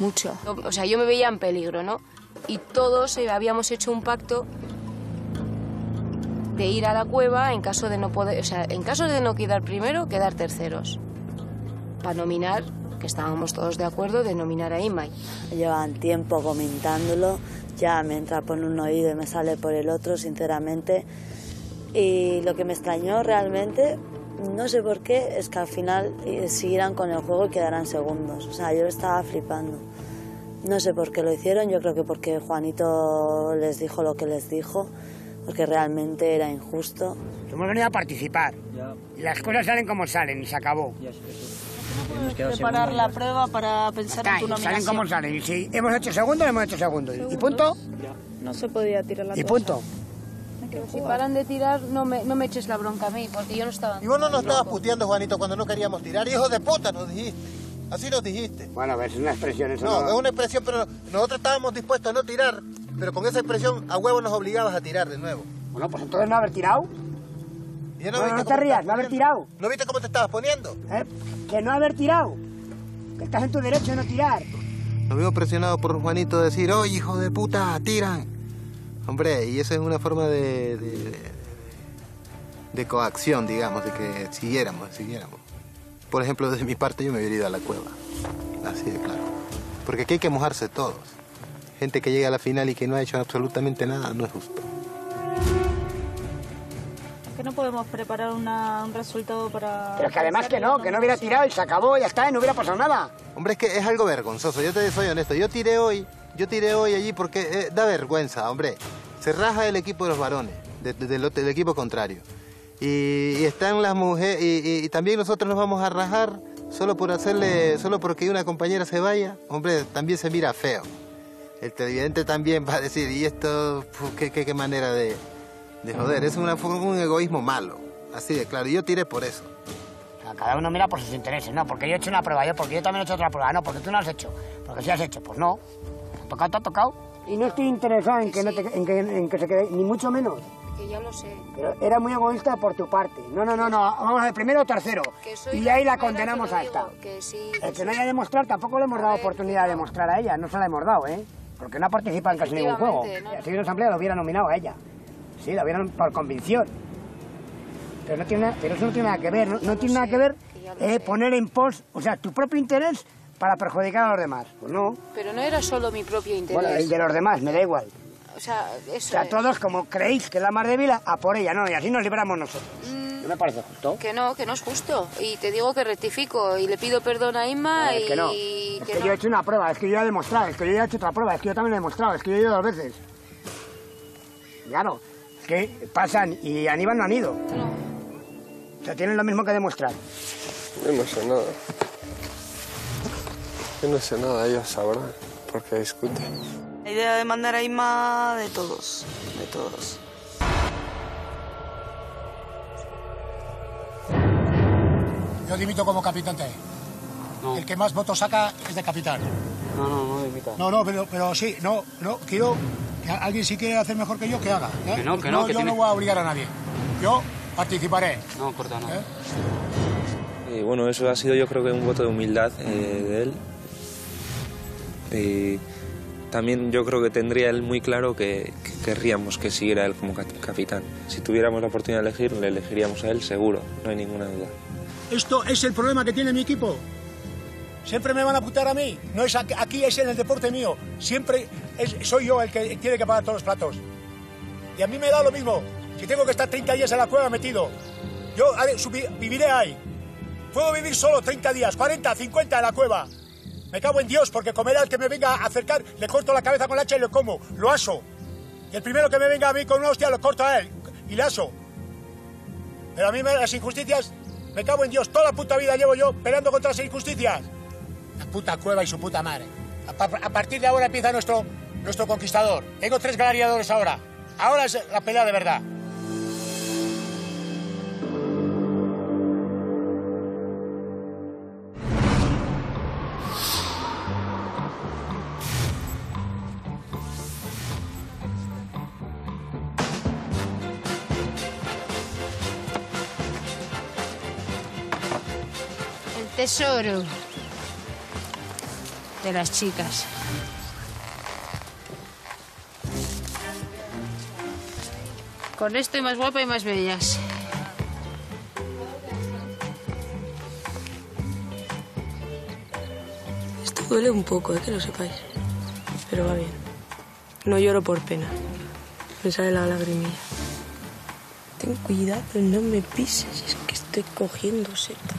Mucho. O sea, yo me veía en peligro, ¿no? Y todos eh, habíamos hecho un pacto de ir a la cueva en caso de no poder, o sea, en caso de no quedar primero, quedar terceros. Para nominar, que estábamos todos de acuerdo, de nominar a Imai. Llevan tiempo comentándolo, ya me entra por un oído y me sale por el otro, sinceramente. Y lo que me extrañó realmente, no sé por qué, es que al final eh, siguieran con el juego y quedaran segundos. O sea, yo lo estaba flipando. No sé por qué lo hicieron, yo creo que porque Juanito les dijo lo que les dijo, porque realmente era injusto. Hemos venido a participar. Y las cosas salen como salen y se acabó. Preparar la prueba para pensar en tu y salen nominación. como salen. Y si hemos hecho segundo, hemos hecho segundo. Y punto. No se podía tirar la Y toalla. punto. Si paran de tirar, no me, no me eches la bronca a mí, porque yo no estaba... Y vos no nos estabas puteando, Juanito, cuando no queríamos tirar. Hijo de puta, nos dijiste. Así nos dijiste. Bueno, es una expresión eso. No, es una expresión, pero nosotros estábamos dispuestos a no tirar. Pero con esa expresión, a huevo nos obligabas a tirar de nuevo. Bueno, pues entonces no haber tirado. ¿Ya No, no te rías, no haber tirado. ¿No viste cómo te estabas poniendo? ¿Eh? Que no haber tirado. Que estás en tu derecho de no tirar. Nos vimos presionados por Juanito de decir, oye, hijo de puta, tiran. Hombre, y esa es una forma de, de, de coacción, digamos, de que siguiéramos, siguiéramos. Por ejemplo, desde mi parte yo me hubiera ido a la cueva. Así de claro. Porque aquí hay que mojarse todos. Gente que llega a la final y que no ha hecho absolutamente nada, no es justo. Que no podemos preparar una- un resultado para... Pero que además que no, que no hubiera tirado y se acabó, ya está, y no hubiera pasado nada. Hombre, es que es algo vergonzoso. Yo te soy honesto. Yo tiré hoy, yo tiré hoy allí porque eh, da vergüenza, hombre. Se raja el equipo de los varones, de- de- del, equipo contrario. Y, y están las mujeres, y, y- y también nosotros nos vamos a rajar solo por hacerle, solo porque una compañera se vaya. Hombre, también se mira feo. El televidente también va a decir, y esto, qué, qué- qué manera de, de joder. Es una, un egoísmo malo. Así de claro. Y yo tiré por eso. Sea, cada uno mira por sus intereses, ¿no? Porque yo he hecho una prueba, yo, porque yo también he hecho otra prueba, no, porque tú no has hecho. Porque si has hecho, pues no. ¿Te ha tocado? ¿Te ha tocado? Y no estoy interesado en que, no te- en que, en que se quede, ni mucho menos. Que ya lo sé. Pero era muy egoísta por tu parte. No, no, no, no. Vamos a ver, primero o tercero. Que Y ahí la condenamos que a esta. Que sí. El que no haya demostrado, tampoco le hemos dado oportunidad de demostrar a ella. No se la hemos dado, ¿eh? Porque no ha participado en casi ningún juego. No. Si hubiera una asamblea, lo hubiera nominado a ella. Sí, la hubieran por convicción. Pero, no tiene, nada- pero eso no tiene nada que ver. No, no tiene nada que ver eh, poner en pos, o sea, tu propio interés para perjudicar a los demás. Pues no. Pero no era solo mi propio interés. Bueno, el de los demás, me da igual. O sea, O eso sea, es. todos como creéis que es la más débil, a por ella, ¿no? Y así nos libramos nosotros. Mm. ¿No me parece justo? Que no, que no es justo. Y te digo que rectifico y le pido perdón a Inma Eh, y que no. Es que que no. yo he hecho una prueba, es que yo ya he demostrado, es que yo ya he hecho otra prueba, es que yo también he demostrado, es que yo he ido dos veces. Claro, es que pasan y Aníbal no han ido. O sea, tienen lo mismo que demostrar. Yo no sé nada. Yo no sé nada, ellos sabrán por qué discuten. La idea de mandar a Isma de todos, de todos. Yo dimito como capitán. El que más votos saca es de capitán. No, no, no dimita. No, no, pero, pero sí, no, no, quiero que alguien si quiere hacer mejor que yo, que haga. ¿eh? Que no, que no, que yo tiene- no voy a obligar a nadie. Yo participaré. No, corta, no. Y bueno, eso ha sido yo creo que un voto de humildad eh, de él. Y también yo creo que tendría él muy claro que, que querríamos que siguiera él como cap- capitán. Si tuviéramos la oportunidad de elegir, le elegiríamos a él seguro, no hay ninguna duda. Esto es el problema que tiene mi equipo. Siempre me van a putar a mí. No es aquí, aquí es en el deporte mío. Siempre soy yo el que tiene que pagar todos los platos. Y a mí me da lo mismo. Si tengo que estar 30 días en la cueva metido, yo viviré ahí. Puedo vivir solo 30 días, 40, 50 en la cueva. Me cago en Dios, porque comerá al que me venga a acercar, le corto la cabeza con la hacha y lo como, lo aso. Y el primero que me venga a mí con una hostia lo corto a él y le aso. Pero a mí me- las injusticias, me cago en Dios, toda la puta vida llevo yo peleando contra las injusticias. La puta cueva y su puta madre. A, pa- a partir de ahora empieza nuestro, nuestro conquistador. Tengo tres gladiadores ahora. Ahora es la pelea de verdad. Tesoro de las chicas. Con esto y más guapa y más bellas. Esto duele un poco, eh, que lo sepáis. Pero va bien. No lloro por pena. Me sale la lagrimilla. Ten cuidado, no me pises. Es que estoy cogiendo setas.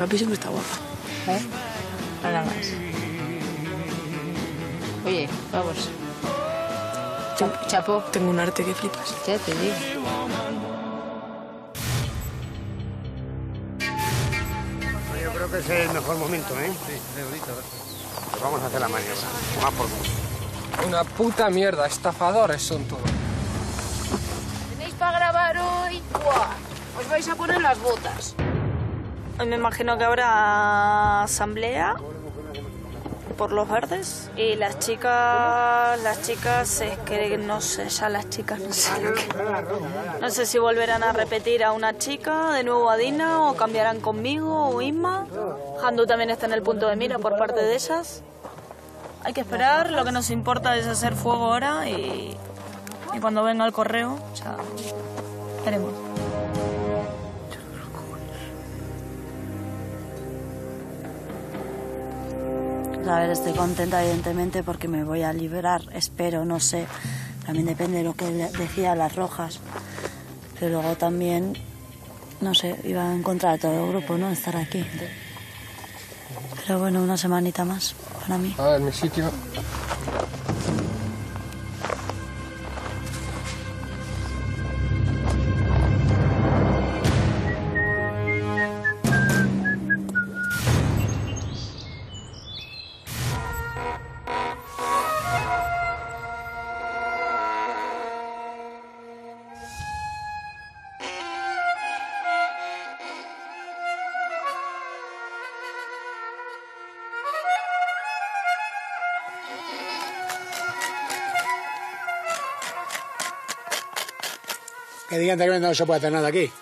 Capi siempre está guapa. ¿Eh? Nada más. Oye, vamos. Chap- Chapo. Tengo un arte que flipas. Ya te digo. Yo creo que es el mejor momento, ¿eh? Sí, Pues vamos a hacer la maniobra. Más por gusto. Una puta mierda, estafadores son todos. ¿Tenéis para grabar hoy? ¡Buah! Os vais a poner las botas. Me imagino que habrá asamblea por los verdes y las chicas, las chicas es que no sé, ya las chicas no sé no sé si volverán a repetir a una chica, de nuevo a Dina o cambiarán conmigo o Isma. Handu también está en el punto de mira por parte de esas. Hay que esperar, lo que nos importa es hacer fuego ahora y Y cuando venga el correo, sea, veremos. A ver, estoy contenta evidentemente porque me voy a liberar, espero, no sé. También depende de lo que decían las rojas. Pero luego también, no sé, iba en contra de todo el grupo, ¿no? Estar aquí. Pero bueno, una semanita más para mí. A ver, mi sitio. Que digan que no se puede hacer nada aquí.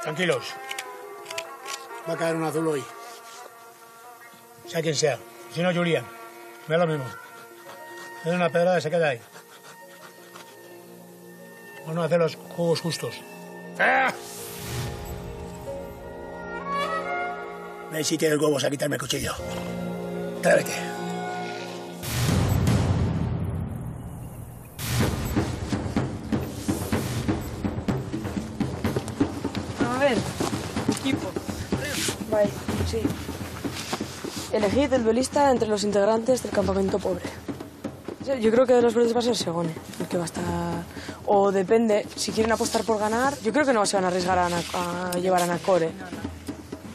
Tranquilos. Va a caer un azul hoy. Sea quien sea. Si no, Julián. Me da lo mismo. Doy una pedrada y se queda ahí. O no hacer los juegos justos. ¡Ah! Ve si tienes huevos a quitarme el cuchillo. Atrévete. Sí. Elegid el duelista entre los integrantes del campamento pobre. Yo creo que de los verdes va a ser Segone, el que va a estar... O depende, si quieren apostar por ganar, yo creo que no se van a arriesgar a, Na- a llevar a Nacore.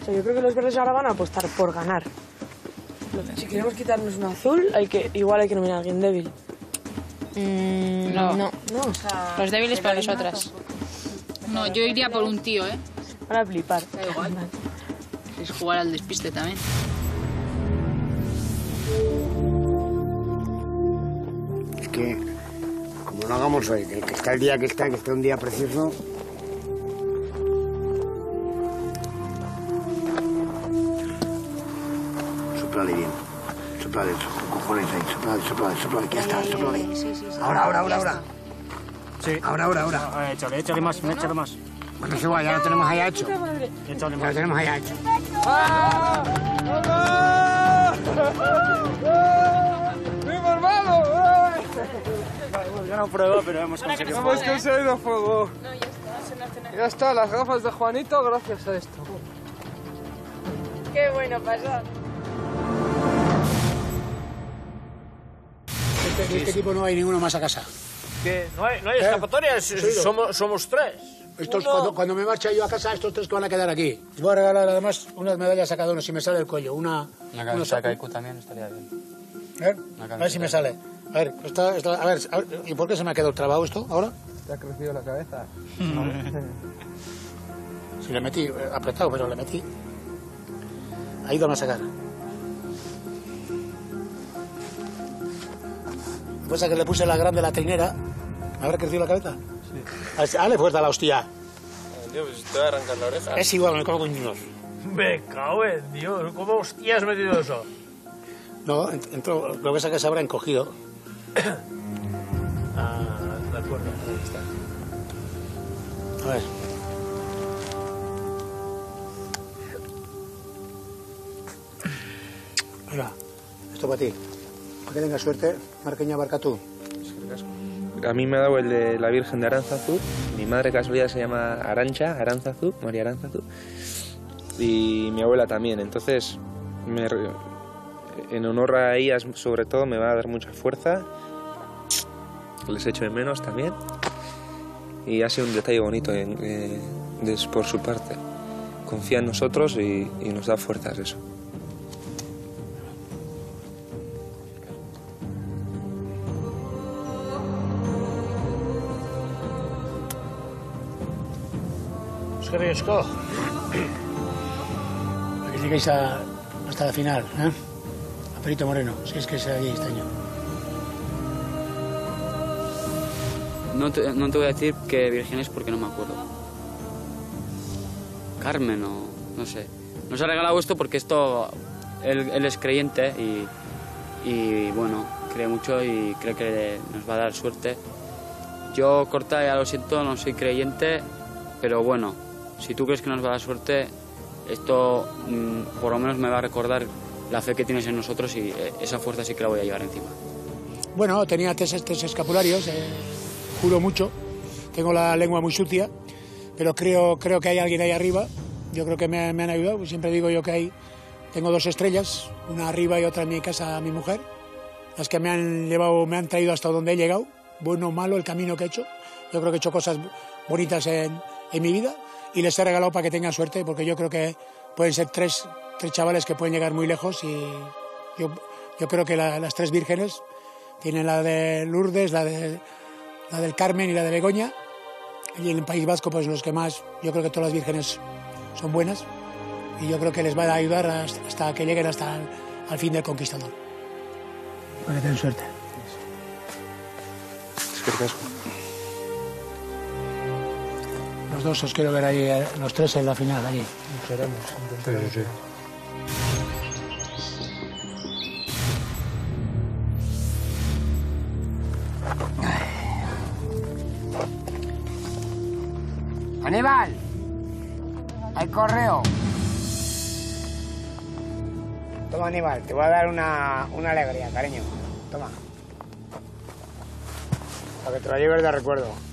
O sea, yo creo que los verdes ahora van a apostar por ganar. Si queremos quitarnos un azul, hay que, igual hay que nominar a alguien débil. no. No. Los débiles para nosotras. No, yo iría por un tío, ¿eh? Para flipar. Da igual. Es jugar al despiste también. Es que, como no hagamos hoy, que, está el día que está, que está un día precioso. Soplale bien. Soplale, so- cojones ahí. Soplale, soplale, soplale. Ya está, soplale. Ahora, ahora, ahora, ahora. Sí. Ahora, ahora, ahora. échale, échale más, échale más. Bueno, es igual, ya lo tenemos allá hecho. Ya lo tenemos allá hecho. Yo no pruebo, pero hemos conseguido. Hemos conseguido fuego. Ya está, las gafas de Juanito gracias a esto. Qué bueno pasó. Este, este tipo no hay ninguno más a casa. Que no hay, no hay escapatoria, Sí, somos, somos tres. Estos, Uno- cuando, cuando me marche yo a casa, estos tres que van a quedar aquí. Les voy a regalar además unas medallas a cada uno, si me sale el cuello. Una, Una unos- de Kaiku también estaría bien. ¿Eh? Una A ver si me sale. A ver, esta- esta- a, ver, a ver, ¿y por qué se me ha quedado trabado esto ahora? ¿Te ha crecido la cabeza? <laughs> Si le metí, eh, apretado, pero le metí. Ahí van a sacar. Pasa que le puse la grande la trinera. ¿Me habrá crecido la cabeza? Sí. Dale fuerza a la hostia. Tío, pues te voy a arrancar la oreja. Es igual, me cago en Dios. Me cago en Dios, ¿cómo hostia has metido eso? No, ent- entró, lo que pasa es que se habrá encogido. Ah, la cuerda, ahí está. A ver. Mira, esto para ti. Para que tengas suerte, Marqueña Barca tú. A mí me ha dado el de la Virgen de Aranzazú. Mi madre casualidad se llama Arancha, Aranzazú, María Aranzazú. Y mi abuela también. Entonces, en honor a ellas sobre todo me va a dar mucha fuerza. Les echo de menos también. Y ha sido un detalle bonito eh, por su parte. Confía en nosotros y, y nos da fuerzas eso. Riesgo. Para que a- hasta la final, ¿eh? A Perito Moreno, si es que es allí este año. No te, no te voy a decir que Virgen es porque no me acuerdo. Carmen o no sé. Nos ha regalado esto porque esto él, él es creyente y, y bueno, cree mucho y cree que nos va a dar suerte. Yo, Corta, ya lo siento, no soy creyente, pero bueno, si tú crees que nos va a dar suerte, esto mm, por lo menos me va a recordar la fe que tienes en nosotros y eh, esa fuerza sí que la voy a llevar encima. Bueno, tenía tres, tres escapularios, eh, juro mucho, tengo la lengua muy sucia, pero creo, creo que hay alguien ahí arriba, yo creo que me, me han ayudado, siempre digo yo que hay, tengo dos estrellas, una arriba y otra en mi casa, mi mujer, las que me han llevado, me han traído hasta donde he llegado, bueno o malo el camino que he hecho, yo creo que he hecho cosas bonitas en, en mi vida y les he regalado para que tengan suerte, porque yo creo que pueden ser tres, tres chavales que pueden llegar muy lejos y yo, yo creo que la- las tres vírgenes tienen la de Lourdes, la, de, la del Carmen y la de Begoña. Y en el País Vasco, pues los que más, yo creo que todas las vírgenes son buenas. Y yo creo que les va a ayudar hasta, hasta que lleguen hasta el al fin del conquistador. Para que tengan suerte. Los dos os quiero ver ahí, eh, los tres en la final, allí. Aníbal, hay correo. Toma, Aníbal, te voy a dar una, una alegría, cariño. Toma. Para que te la lleves de recuerdo.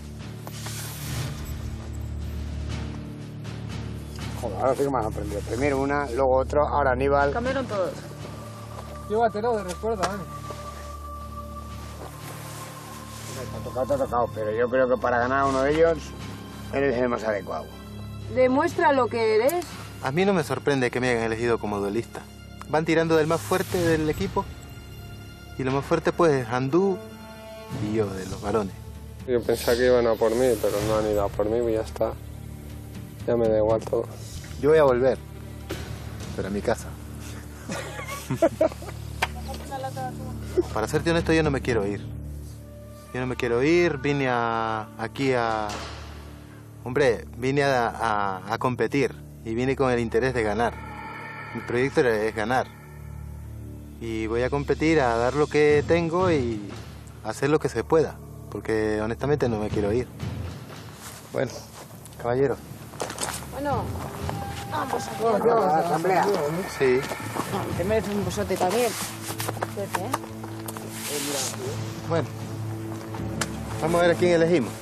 Joder, ahora sí que me has aprendido. Primero una, luego otro, ahora Aníbal. Cambiaron todos. Llévatelo de recuerdo, Dani. Te ha tocado, te ha tocado, pero yo creo que para ganar a uno de ellos eres el más adecuado. Demuestra lo que eres. A mí no me sorprende que me hayan elegido como duelista. Van tirando del más fuerte del equipo. Y lo más fuerte pues es Andú y yo, de los varones. Yo pensaba que iban a por mí, pero no han ido a por mí y ya está. Ya me da igual todo. Yo voy a volver. Pero a mi casa. Para serte honesto, yo no me quiero ir. Yo no me quiero ir. Vine aquí a... Hombre, vine a, competir. Y vine con el interés de ganar. Mi proyecto es ganar. Y voy a competir, a dar lo que tengo y hacer lo que se pueda. Porque honestamente no me quiero ir. Bueno, caballero. Bueno, vamos ¿qué vas a la asamblea? Sí. Te mereces un besote también. Bueno, vamos a ver a quién elegimos.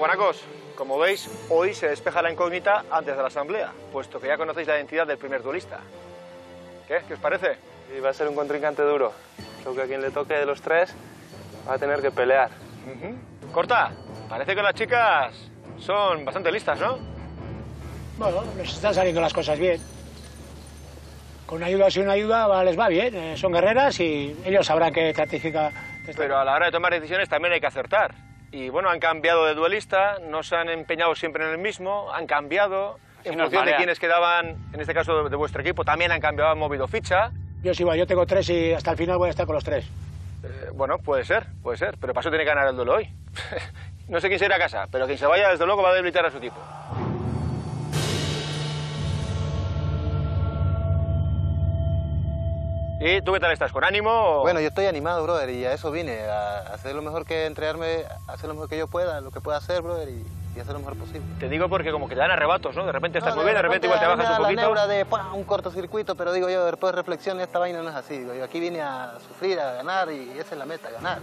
Guanacos, como veis, hoy se despeja la incógnita antes de la asamblea, puesto que ya conocéis la identidad del primer duelista. ¿Qué? ¿Qué os parece? Y va a ser un contrincante duro. Creo que a quien le toque de los tres va a tener que pelear. Corta, parece que las chicas son bastante listas, ¿no? Bueno, les están saliendo las cosas bien. Con ayuda o sin ayuda va- les va bien. eh, son guerreras y ellos sabrán qué estratégica. Pero a la hora de tomar decisiones también hay que acertar. Y bueno, han cambiado de duelista, no se han empeñado siempre en el mismo, han cambiado. En función de quienes quedaban, en este caso de vuestro equipo, también han cambiado, han movido ficha. Yo sí, yo tengo tres y hasta el final voy a estar con los tres. Eh, bueno, puede ser, puede ser, pero para eso tiene que ganar el duelo hoy. <laughs> no sé quién se irá a casa, pero quien se vaya, desde luego, va a debilitar a su equipo. ¿Y tú qué tal estás? ¿Con ánimo? o- Bueno, yo estoy animado, brother, y a eso vine, a hacer lo mejor que entregarme, a hacer lo mejor que yo pueda, lo que pueda hacer, brother, y, y hacer lo mejor posible. Te digo porque como que te dan arrebatos, ¿no? De repente estás No, muy bien, de repente igual te bajas un poquito. La de ¡pua! un cortocircuito, pero digo yo, después de reflexión, esta vaina no es así. Digo yo, aquí vine a sufrir, a ganar, y esa es la meta, ganar.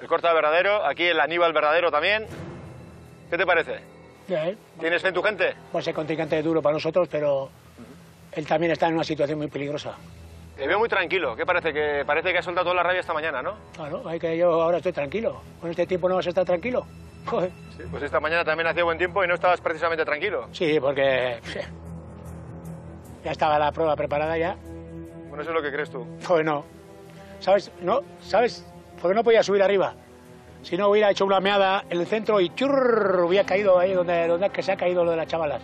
El corta verdadero, aquí el Aníbal verdadero también. ¿Qué te parece? Bien. ¿Tienes fe en tu gente? Va a ser contrincante duro para nosotros, pero él también está en una situación muy peligrosa. Te veo muy tranquilo. ¿Qué parece? Que parece que has soltado toda la rabia esta mañana, ¿no? Claro, hay que yo ahora estoy tranquilo. Con este tiempo no vas a estar tranquilo. <laughs> Joder. Sí, pues esta mañana también hacía buen tiempo y no estabas precisamente tranquilo. Sí, porque <laughs> ya estaba la prueba preparada ya. Eso es lo que crees tú. Pues no. ¿Sabes? No, ¿sabes? Porque no podía subir arriba. Si no, hubiera hecho una meada en el centro y churr, hubiera caído ahí donde, donde es que se ha caído lo de las chavalas.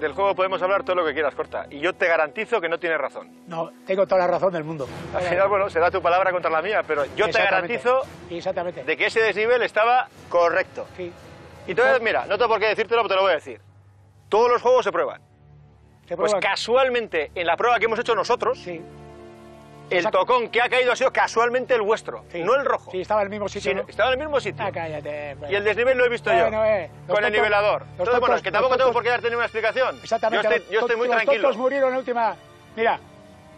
Del juego podemos hablar todo lo que quieras, Corta. Y yo te garantizo que no tienes razón. No, tengo toda la razón del mundo. Al final, bueno, será tu palabra contra la mía, pero yo te garantizo Exactamente. de que ese desnivel estaba correcto. Sí. Y entonces, mira, no tengo por qué decírtelo, pero te lo voy a decir. Todos los juegos se prueban. Se Pues prueban. casualmente, en la prueba que hemos hecho nosotros, el tocón que ha caído ha sido casualmente el vuestro, no el rojo. Sí, estaba en el mismo sitio. Sí, ¿no? estaba en el mismo sitio. Ah, cállate. Y el desnivel lo he visto Bueno, yo, eh, los con el tontos- nivelador. los Entonces, bueno, tontos- es que tampoco los tengo por qué darte ninguna explicación. Exactamente. Yo estoy, yo los estoy muy tontos- tranquilo. Los murieron en última. Mira,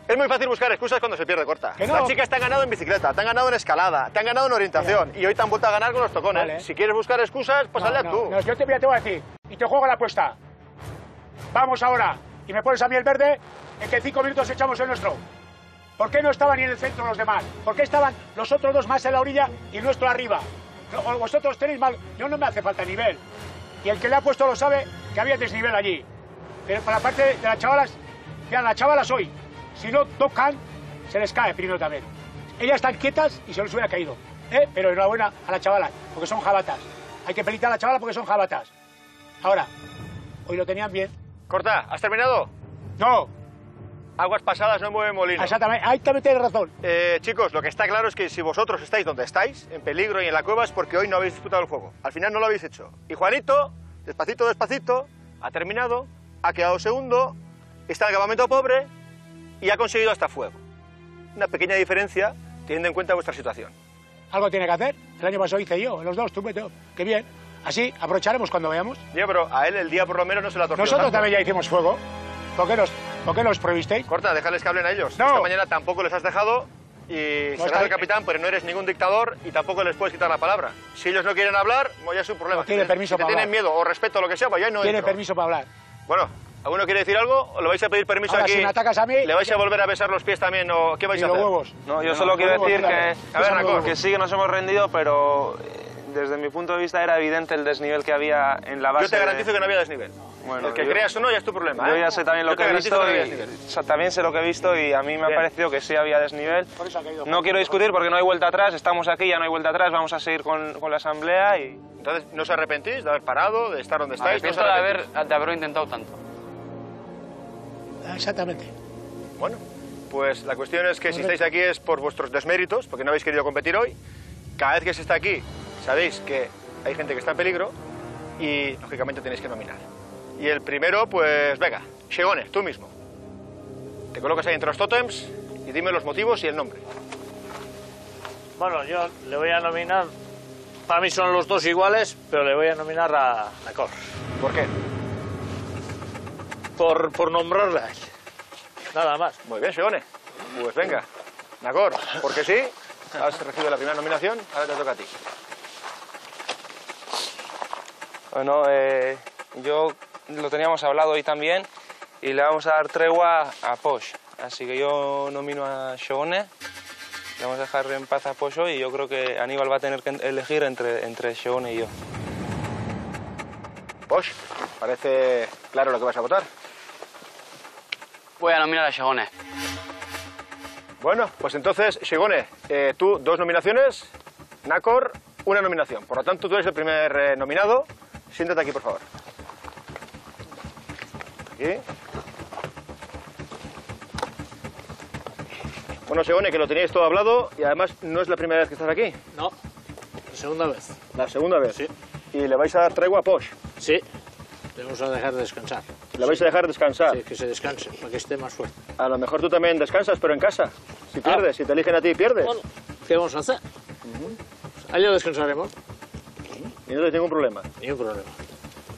Es muy fácil buscar excusas cuando se pierde corta. No. Las chicas te han ganado en bicicleta, te han ganado en escalada, te han ganado en orientación y hoy te han vuelto a ganar con los tocones. Vale. Si quieres buscar excusas, pues no, hazla no, tú. no, yo te, mira, te voy a decir, y te juego la apuesta. Vamos ahora, y me pones a mí el verde, en que en cinco minutos echamos el nuestro. ¿Por qué no estaban ni en el centro los demás? ¿Por qué estaban los otros dos más en la orilla y el nuestro arriba? O vosotros tenéis mal. Yo no me hace falta nivel. Y el que le ha puesto lo sabe que había desnivel allí. Pero para la parte de las chavalas, ya las chavalas hoy, si no tocan, se les cae primero también. Ellas están quietas y se les hubiera caído. ¿eh? Pero enhorabuena a las chavalas, porque son jabatas. Hay que felicitar a las chavalas porque son jabatas. Ahora, hoy lo tenían bien. Corta, ¿has terminado? No. Aguas pasadas no mueven molino. Exactamente, ahí también tienes razón. Eh, chicos, lo que está claro es que si vosotros estáis donde estáis, en peligro y en la cueva, es porque hoy no habéis disputado el juego. Al final no lo habéis hecho. Y Juanito, despacito, despacito, ha terminado, ha quedado segundo, está en el campamento pobre y ha conseguido hasta fuego. Una pequeña diferencia teniendo en cuenta vuestra situación. Algo tiene que hacer. El año pasado hice yo, los dos, tú, Peteo. Qué bien. Así aprovecharemos cuando veamos. Yo, pero a él el día por lo menos no se la torció Nosotros tanto. también ya hicimos fuego. ¿Por qué nos, por qué nos prohibisteis? Corta, déjales que hablen a ellos. No. Esta mañana tampoco les has dejado y serás está- el capitán, pero no eres ningún dictador y tampoco les puedes quitar la palabra. Si ellos no quieren hablar, pues ya es su problema. No tiene Si permiso si te para tienen hablar. miedo o respeto o lo que sea, pues ya no Tiene entro. permiso para hablar. Bueno, ¿alguno quiere decir algo? ¿O le vais a pedir permiso Ahora, aquí? si me atacas a mí- ¿Le vais a volver a besar los pies también o qué vais Y a los hacer? huevos. No, yo No, solo los quiero huevos, decir que, a ver, Los que sí que nos hemos rendido, pero eh, desde mi punto de vista era evidente el desnivel que había en la base. Yo te garantizo de- que no había desnivel. Bueno, el que yo- creas o no ya es tu problema. Yo ¿eh? ya sé también lo Yo te que he visto que no y o sea, también sé lo que he visto y a mí me ha Bien. parecido que sí había desnivel. Por eso ha caído. No quiero discutir porque no hay vuelta atrás, estamos aquí, ya no hay vuelta atrás, vamos a seguir con, con la asamblea y... Entonces, ¿no os arrepentís de haber parado, de estar donde estáis? ¿No Arrepiento de, arrepentís? haber, de haberlo intentado tanto. Exactamente. Bueno, pues la cuestión es que si estáis aquí es por vuestros desméritos, porque no habéis querido competir hoy. Cada vez que se está aquí, sabéis que hay gente que está en peligro y, lógicamente, tenéis que nominar. Y el primero, pues venga, Shegone, tú mismo. Te colocas ahí entre los tótems y dime los motivos y el nombre. Bueno, yo le voy a nominar. Para mí son los dos iguales, pero le voy a nominar a Nacor. ¿Por qué? Por, por nombrarla. Nada más. Muy bien, Shegone. Pues venga, Nagor, porque sí, has recibido la primera nominación, ahora te toca a ti. Bueno, eh, yo lo teníamos hablado hoy también y le vamos a dar tregua a Posh. Así que yo nomino a Shone, le vamos a dejar en paz a Posh hoy y yo creo que Aníbal va a tener que elegir entre, entre Shone y yo. Posh, parece claro lo que vas a votar. Voy a nominar a Shagone. Bueno, pues entonces, Shigone, eh, tú dos nominaciones, Nakor, una nominación. Por lo tanto, tú eres el primer eh, nominado. Siéntate aquí, por favor. Aquí. Bueno, Shigone, que lo teníais todo hablado y además no es la primera vez que estás aquí. No, la segunda vez. La segunda vez. Sí. Y le vais a dar tregua a Posh. Sí, le vamos a dejar descansar. Le vais a dejar descansar. Sí, que se descanse, para que esté más fuerte. A lo mejor tú también descansas, pero en casa. Si pierdes, si te eligen a ti, pierdes. Bueno, ¿qué vamos a hacer? Allá descansaremos. Y no tienes ningún problema. Ningún problema.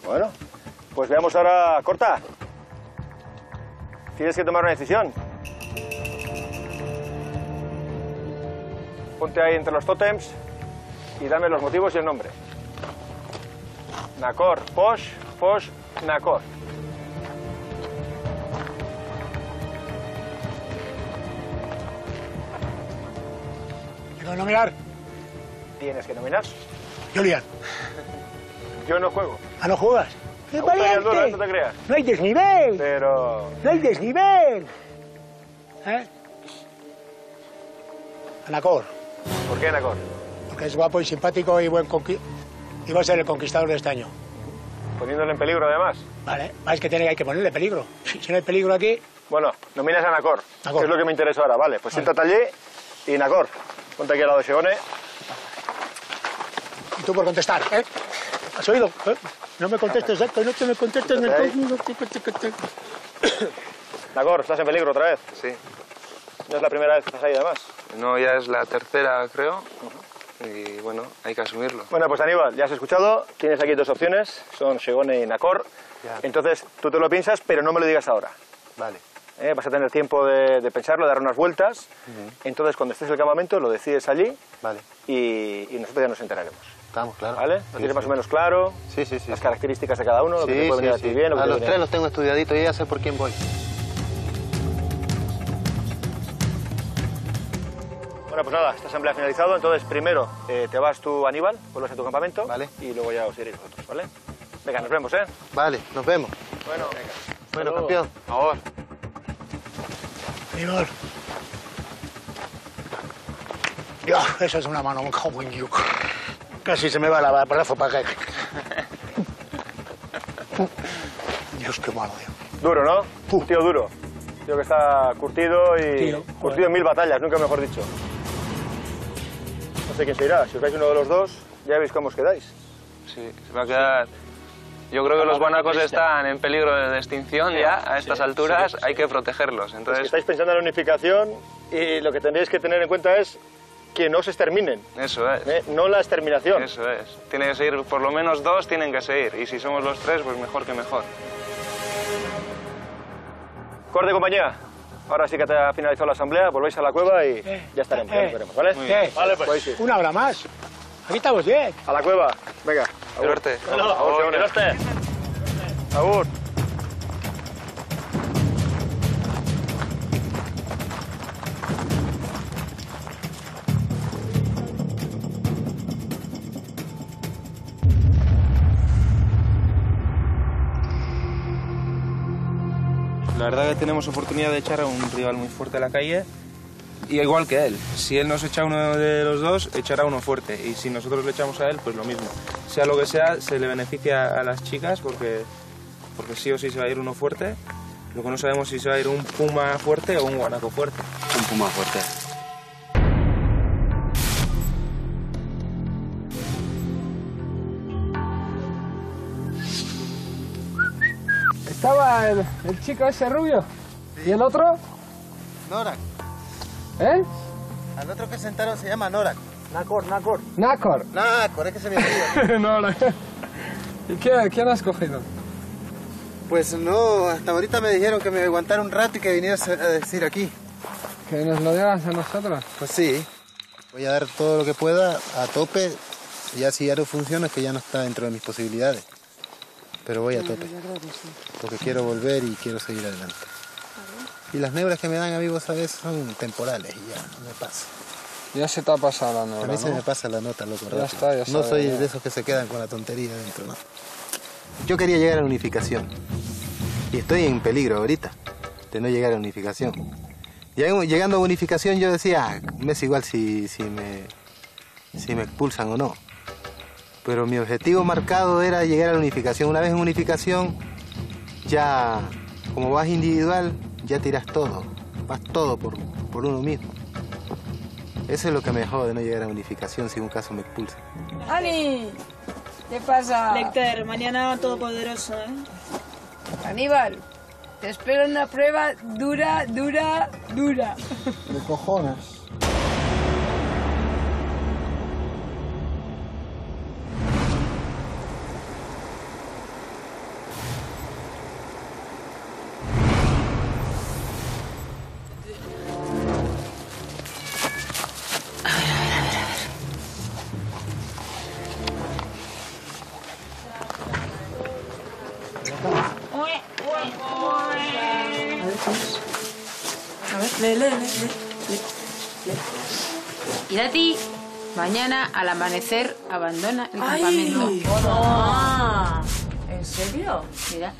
Bueno, pues veamos ahora. Corta. Tienes que tomar una decisión. Ponte ahí entre los tótems y dame los motivos y el nombre. Nacor, Posh, Posh, Nacor. ¿Tengo que nominar? Tienes que nominar. Julián. <laughs> Yo no juego. ¿Ah, no juegas? ¡Qué valiente! no te creas. No hay desnivel. Pero. No hay desnivel. ¿Eh? Anacor, ¿Por qué Nacor? porque es guapo y simpático y buen conqui... y va a ser el conquistador de este año. Poniéndole en peligro, además. Vale, Ah, es que tiene, hay que ponerle peligro. <laughs> Si no hay peligro aquí, Bueno, nominas a Nacor, Nacor. que es lo que me interesa ahora. Vale, pues siéntate allí y Nacor. Ponte aquí al lado de Segone. y tú por contestar, ¿eh? ¿Has oído? ¿Eh? No me contestes, ¿eh? Que no te me contestes. no te- Nacor, ¿estás en peligro otra vez? Sí. No es la primera vez que estás ahí, además. No, ya es la tercera, creo. Y bueno, hay que asumirlo. Bueno, pues Aníbal, ya has escuchado. Tienes aquí dos opciones, son Segone y Nacor. Entonces, tú te lo piensas, pero no me lo digas ahora. Vale. ¿Eh? Vas a tener tiempo de, de pensarlo, de dar unas vueltas. Entonces, cuando estés en el campamento, lo decides allí Vale. y, y nosotros ya nos enteraremos. Estamos, claro. ¿Vale? ¿Lo Sí, tienes más o menos claro? Sí, sí, sí. Las características de cada uno, lo que te puede venir a ti bien, lo que A los tres los tengo estudiaditos y ya sé por quién voy. Bueno, pues nada, esta asamblea ha finalizado. Entonces, primero eh, te vas tú, Aníbal, vuelves a tu campamento. Vale. Y luego ya os iréis vosotros, ¿vale? Venga, nos vemos, ¿eh? Vale, nos vemos. Bueno, Bueno, campeón. Ahora. Aníbal. Ya, eso es una mano, un cago en Dios. Casi se me va la brazo para acá. Dios, qué malo, Dios. Duro, ¿no? Un tío duro. Tío que está curtido y... Tío, curtido en mil batallas, nunca mejor dicho. No sé quién se irá. Si os vais uno de los dos, ya veis cómo os quedáis. Sí, se va a quedar... Yo creo que los guanacos están en peligro de extinción ya a estas Sí, alturas, sí, hay que protegerlos. Que Entonces, estáis pensando en la unificación y lo que tendréis que tener en cuenta es que no se exterminen, eso es. ¿eh? no la exterminación. Eso es. Tiene que seguir, por lo menos dos tienen que seguir. Y si somos los tres, pues mejor que mejor. Corte, compañía. Ahora sí que te ha finalizado la asamblea, volvéis a la cueva y ya estaremos, ya eh, veremos, ¿vale? ¿Qué? Vale, pues. Ir. Una hora más. Aquí estamos bien. A la cueva. Venga. Suerte. Segone. Agur. La verdad que tenemos oportunidad de echar a un rival muy fuerte a la calle. Y igual que él, si él nos echa uno de los dos, echará uno fuerte. Y si nosotros le echamos a él, pues lo mismo. Sea lo que sea, se le beneficia a las chicas porque, porque sí o sí se va a ir uno fuerte. Lo que no sabemos si se va a ir un puma fuerte o un guanaco fuerte. Un puma fuerte. Estaba el, el chico ese rubio. ¿Y el otro? Norak. ¿Eh? Al otro que sentaron se llama Norak. Nacor, Nacor. Nacor. Nacor, es que se me olvidó. <laughs> no, no. ¿Y qué, quién has cogido? Pues no, hasta ahorita me dijeron que me aguantara un rato y que vinieras a decir aquí. Que nos lo digas a nosotros. Pues sí, voy a dar todo lo que pueda a tope. Y ya si ya no funciona es que ya no está dentro de mis posibilidades. Pero voy a tope, porque quiero volver y quiero seguir adelante. Y las nebras que me dan a mí, vos sabés, son temporales y ya, no me pasa. Ya se te ha pasado la A nora, mí se me pasa la nota, loco. Ya está, ya no sabe, soy ya. de esos que se quedan con la tontería dentro, no. Yo quería llegar a la unificación. Y estoy en peligro ahorita de no llegar a la unificación. Llegando llegando a unificación yo decía, "Ah, me es igual si, si, me, si me expulsan o no. Pero mi objetivo marcado era llegar a la unificación. Una vez en unificación, ya como vas individual, ya tiras todo. Vas todo por, por uno mismo. Eso es lo que me dejó de no llegar a unificación si en un caso me expulsan. ¡Ani! ¿Qué pasa? Lecter, mañana todopoderoso, ¿eh? Aníbal, te espero en una prueba dura, dura, dura. De cojones. Mañana al amanecer abandona el Ay. campamento. Ah, ¿En serio? Mira.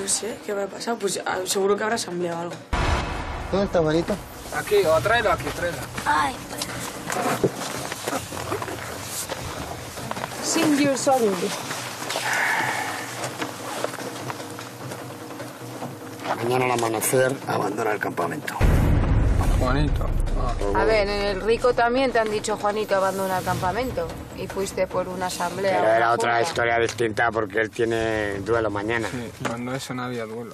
No sé, ¿qué habrá pasado? Pues ah, seguro que habrá asamblea o algo. ¿Dónde está, manito? Aquí, o tráelo aquí, tráelo. Ay, Sing your song. Mañana al amanecer abandona el campamento. Juanito. A ver, en el Rico también te han dicho Juanito abandona el campamento y fuiste por una asamblea. Pero era otra junta. historia distinta porque él tiene duelo mañana. Sí, cuando eso no había duelo.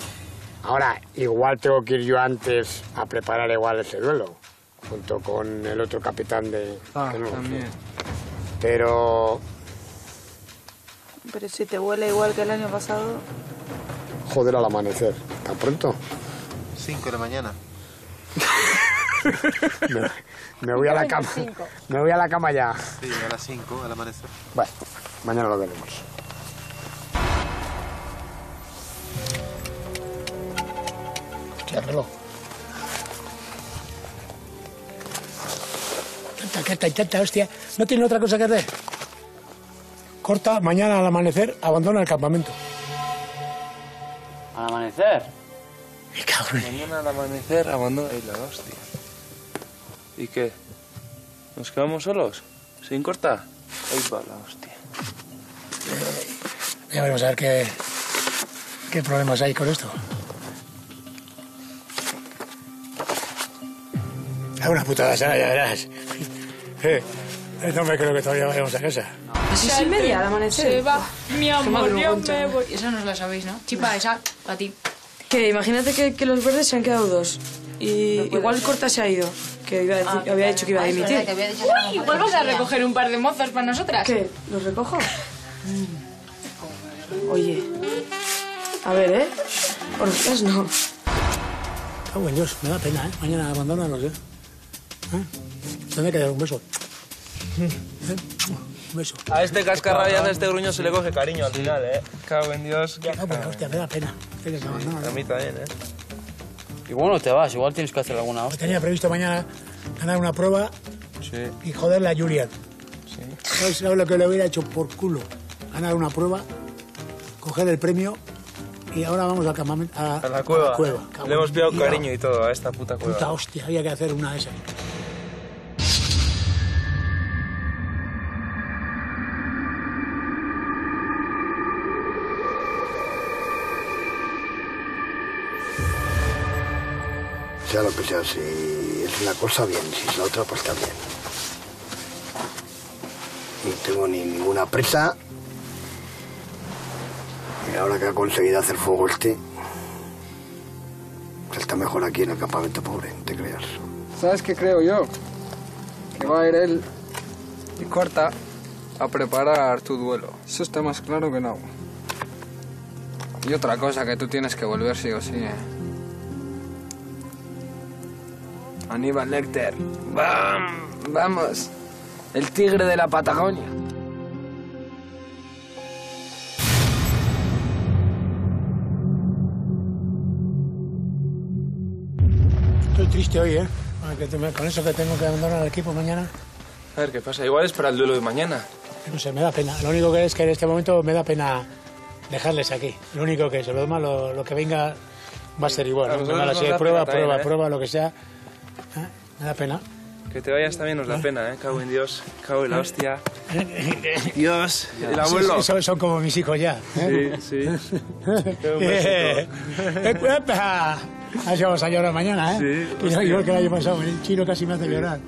Ahora, igual tengo que ir yo antes a preparar igual ese duelo, junto con el otro capitán de... Ah, también. Pero, Pero si te huele igual que el año pasado. joder, al amanecer. ¿Tan pronto? 5 de la mañana. <laughs> <laughs> Me, me voy a la cama. Me voy a la cama ya. Sí, a las 5 al amanecer. Bueno, mañana lo veremos. Hostia, reloj. Tanta, tanta y tanta, hostia. ¿No tiene otra cosa que hacer? Corta, mañana al amanecer, abandona el campamento. Al amanecer. Mañana al amanecer abandona la hostia. ¿Y qué? ¿Nos quedamos solos? ¿Sin corta? Ahí va la hostia. Ya veremos a ver qué, qué problemas hay con esto. Es una putada, Sara, ya verás. <laughs> Eh, no me creo que todavía vayamos a casa. ¿Así seis y media al amanecer? Se va. Mi amor, yo me voy. Esa no la sabéis, ¿no? Chipa, esa, a ti. Que imagínate que, que los verdes se han quedado dos. Y igual Corta se ha ido. Que iba a decir- Ah, había dicho que iba a es dimitir. Uy, igual vas a recoger un par de mozos para nosotras. ¿Qué? ¿Los recojo? Oye. A ver, ¿eh? Orgías no. Ah, buen Dios, me da pena, ¿eh? Mañana abandónanos, ¿eh? ¿Eh? Tendré que dar un beso. ¿Eh? Un beso. A este cascarrabias, a este gruño se le coge cariño al final, ¿eh? Cago en Dios. qué Ah, bueno, hostia, me da pena. Abandonan. A mí también, ¿eh? Igual no te vas, igual tienes que hacer alguna hostia. Tenía previsto mañana ganar una prueba Sí. y joderle a Julian. ¿Sabes sabes lo que le hubiera hecho por culo? Ganar una prueba, coger el premio y ahora vamos al campamento. A, A la cueva. Cago Le hemos pillado cariño y todo a esta puta cueva. Puta hostia, había que hacer una de esas. Lo que sea, si es una cosa, bien. Si es la otra, pues también. No tengo ni ninguna prisa. Y ahora que ha conseguido hacer fuego este, está mejor aquí en el campamento pobre, te creas. ¿Sabes qué creo yo? Que va a ir él y corta a preparar tu duelo. Eso está más claro que no. Y otra cosa que tú tienes que volver sí o sí, ¿eh? Aníbal Lecter. ¡Bam! Vamos. El tigre de la Patagonia. Estoy triste hoy, ¿eh? Ah, Con eso que tengo que abandonar el equipo mañana. A ver qué pasa. Igual es para el duelo de mañana. No sé, me da pena. Lo único que es que en este momento me da pena dejarles aquí. Lo único que es, lo demás, lo, lo que venga va a ser igual. ¿no? Venga, nos si prueba, prueba, también, ¿eh? prueba, lo que sea. ¿Eh? Me da pena. Que te vayas también nos da pena, ¿eh? Cago en Dios. Cago en la hostia. <laughs> Dios. El abuelo. Son, son- son como mis hijos ya. ¿eh? Sí, sí. <laughs> Eh, ¡Epa! Así vamos a llorar mañana, ¿eh? Sí, hostia. igual que el año pasado, el chino casi me hace llorar.